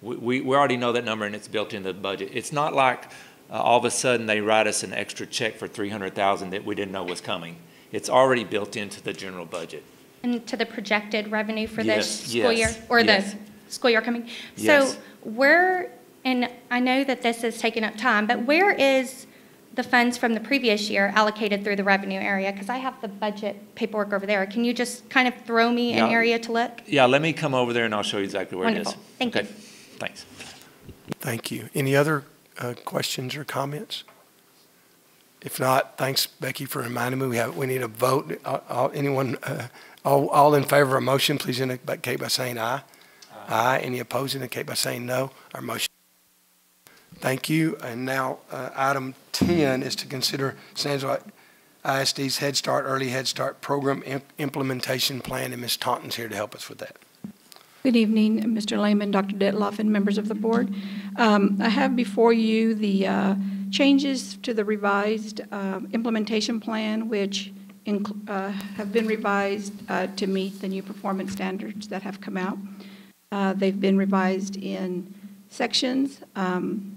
We, we, we already know that number and it's built into the budget. It's not like uh, all of a sudden they write us an extra check for 300,000 that we didn't know was coming. It's already built into the general budget. And to the projected revenue for Yes, this school year? Or yes. the school year coming? Yes. So where, and I know that this is taking up time, but where is the funds from the previous year allocated through the revenue area? Because I have the budget paperwork over there. Can you just kind of throw me an area to look? Yeah, let me come over there and I'll show you exactly where it is. Wonderful. Thank you. Thanks. Thank you. Any other uh, questions or comments? If not, thanks, Becky, for reminding me. We have, we need a vote. All- all- Anyone, uh, all, all in favor of a motion, please indicate by saying aye. Aye. Any opposing, indicate by saying no. Our motion. Thank you. And now, uh, item 10 is to consider San Angelo ISD's Head Start, Early Head Start Program im- Implementation Plan, and Ms. Taunton's here to help us with that. Good evening, Mr. Lehman, Dr. Dethloff, and members of the board. Um, I have before you the uh, changes to the revised uh, implementation plan, which inc- uh, have been revised uh, to meet the new performance standards that have come out. Uh, They've been revised in sections. Um,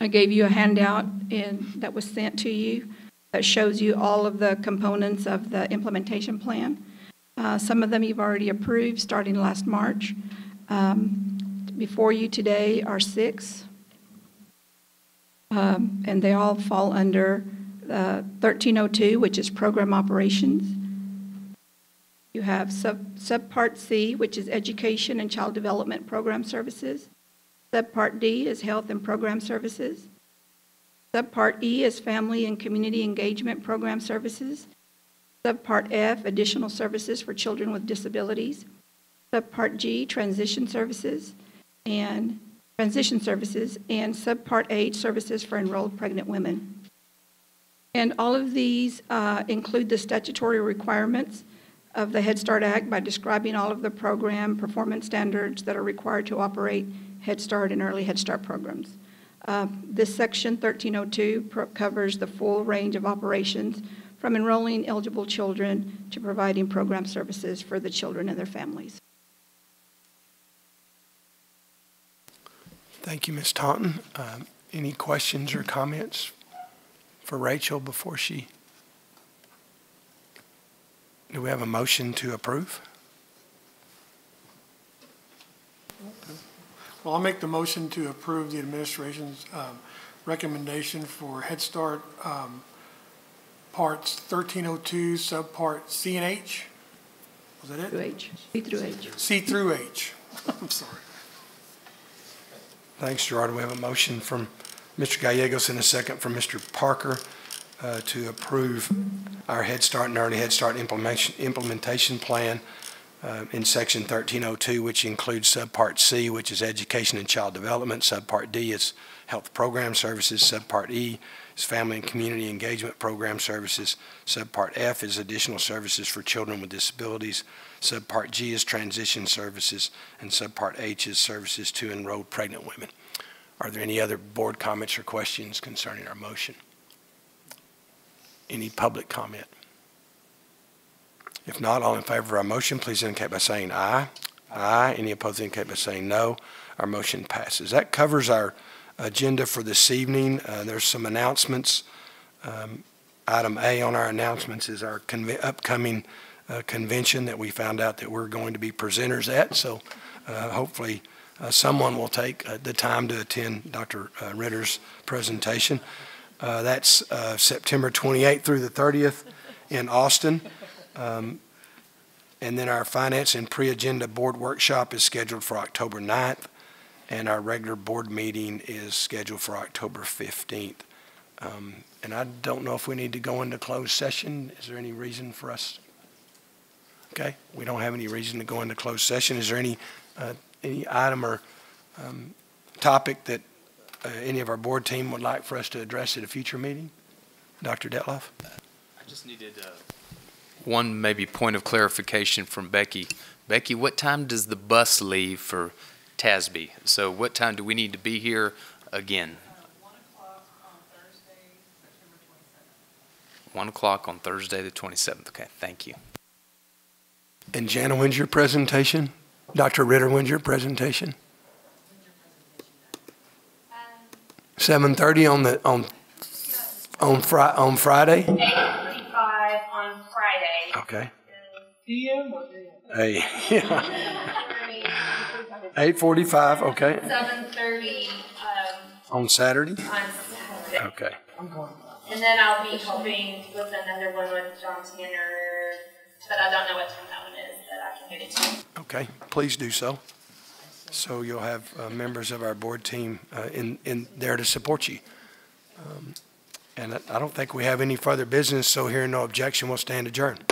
I gave you a handout in, that was sent to you that shows you all of the components of the implementation plan. Uh, Some of them you've already approved, starting last March. Um, Before you today are six, Um, and they all fall under uh, 1302, which is program operations. You have sub Subpart C, which is Education and Child Development Program Services. Subpart D is Health and Program Services. Subpart E is Family and Community Engagement Program Services. Subpart F, Additional Services for Children with Disabilities. Subpart G, Transition Services and Transition Services. And Subpart H, Services for Enrolled Pregnant Women. And all of these uh, include the statutory requirements of the Head Start Act by describing all of the program performance standards that are required to operate Head Start and Early Head Start programs. Uh, This section, 1302, pro- covers the full range of operations from enrolling eligible children to providing program services for the children and their families. Thank you, Ms. Taunton. Um, Any questions or comments for Rachel before she? Do we have a motion to approve? Well, I'll make the motion to approve the administration's um, recommendation for Head Start um, Parts 1302, Subpart C and H. Was that it? Through H, C through H. C through H. [LAUGHS] I'm sorry. Thanks, Gerard. We have a motion from Mr. Gallegos and a second from Mr. Parker uh, to approve our Head Start and Early Head Start implementation, implementation plan uh, in Section 1302, which includes Subpart C, which is Education and Child Development. Subpart D is Health Program Services. Subpart E is Family and Community Engagement Program Services. Subpart F is Additional Services for Children with Disabilities. Subpart G is Transition Services, and Subpart H is Services to Enrolled Pregnant Women. Are there any other board comments or questions concerning our motion? Any public comment? If not, all in favor of our motion, please indicate by saying aye. Aye. Any opposed indicate by saying no. Our motion passes. That covers our agenda for this evening. Uh, There's some announcements. Um, item A on our announcements is our conve- upcoming uh, convention that we found out that we're going to be presenters at. So uh, hopefully, uh, someone will take uh, the time to attend Dr. uh, Ritter's presentation. Uh, That's uh, September 28th through the 30th in Austin. Um, And then our Finance and Pre-Agenda Board Workshop is scheduled for October 9th, and our regular board meeting is scheduled for October 15th. Um, And I don't know if we need to go into closed session. Is there any reason for us? Okay, we don't have any reason to go into closed session. Is there any, uh, any item or um, topic that uh, any of our board team would like for us to address at a future meeting? Dr. Dethloff? I just needed uh, one maybe point of clarification from Becky. Becky, what time does the bus leave for TASB? So what time do we need to be here again? One o'clock on Thursday, the 27th. Okay, thank you. And Jana, when's your presentation? Dr. Ritter, when's your presentation? 7:30 on the, on, on Fri, on Friday? 8:45 on Friday. Okay. PM or Hey, [LAUGHS] yeah. 8:45, okay. 7:30 um, On Saturday? on Saturday. Okay. And then I'll be helping with another one with John Tanner, but I don't know what time that one is, but I can get it to you. Okay, please do so. So you'll have uh, members of our board team uh, in, in there to support you. Um, And I I don't think we have any further business, so hearing no objection, we'll stand adjourned.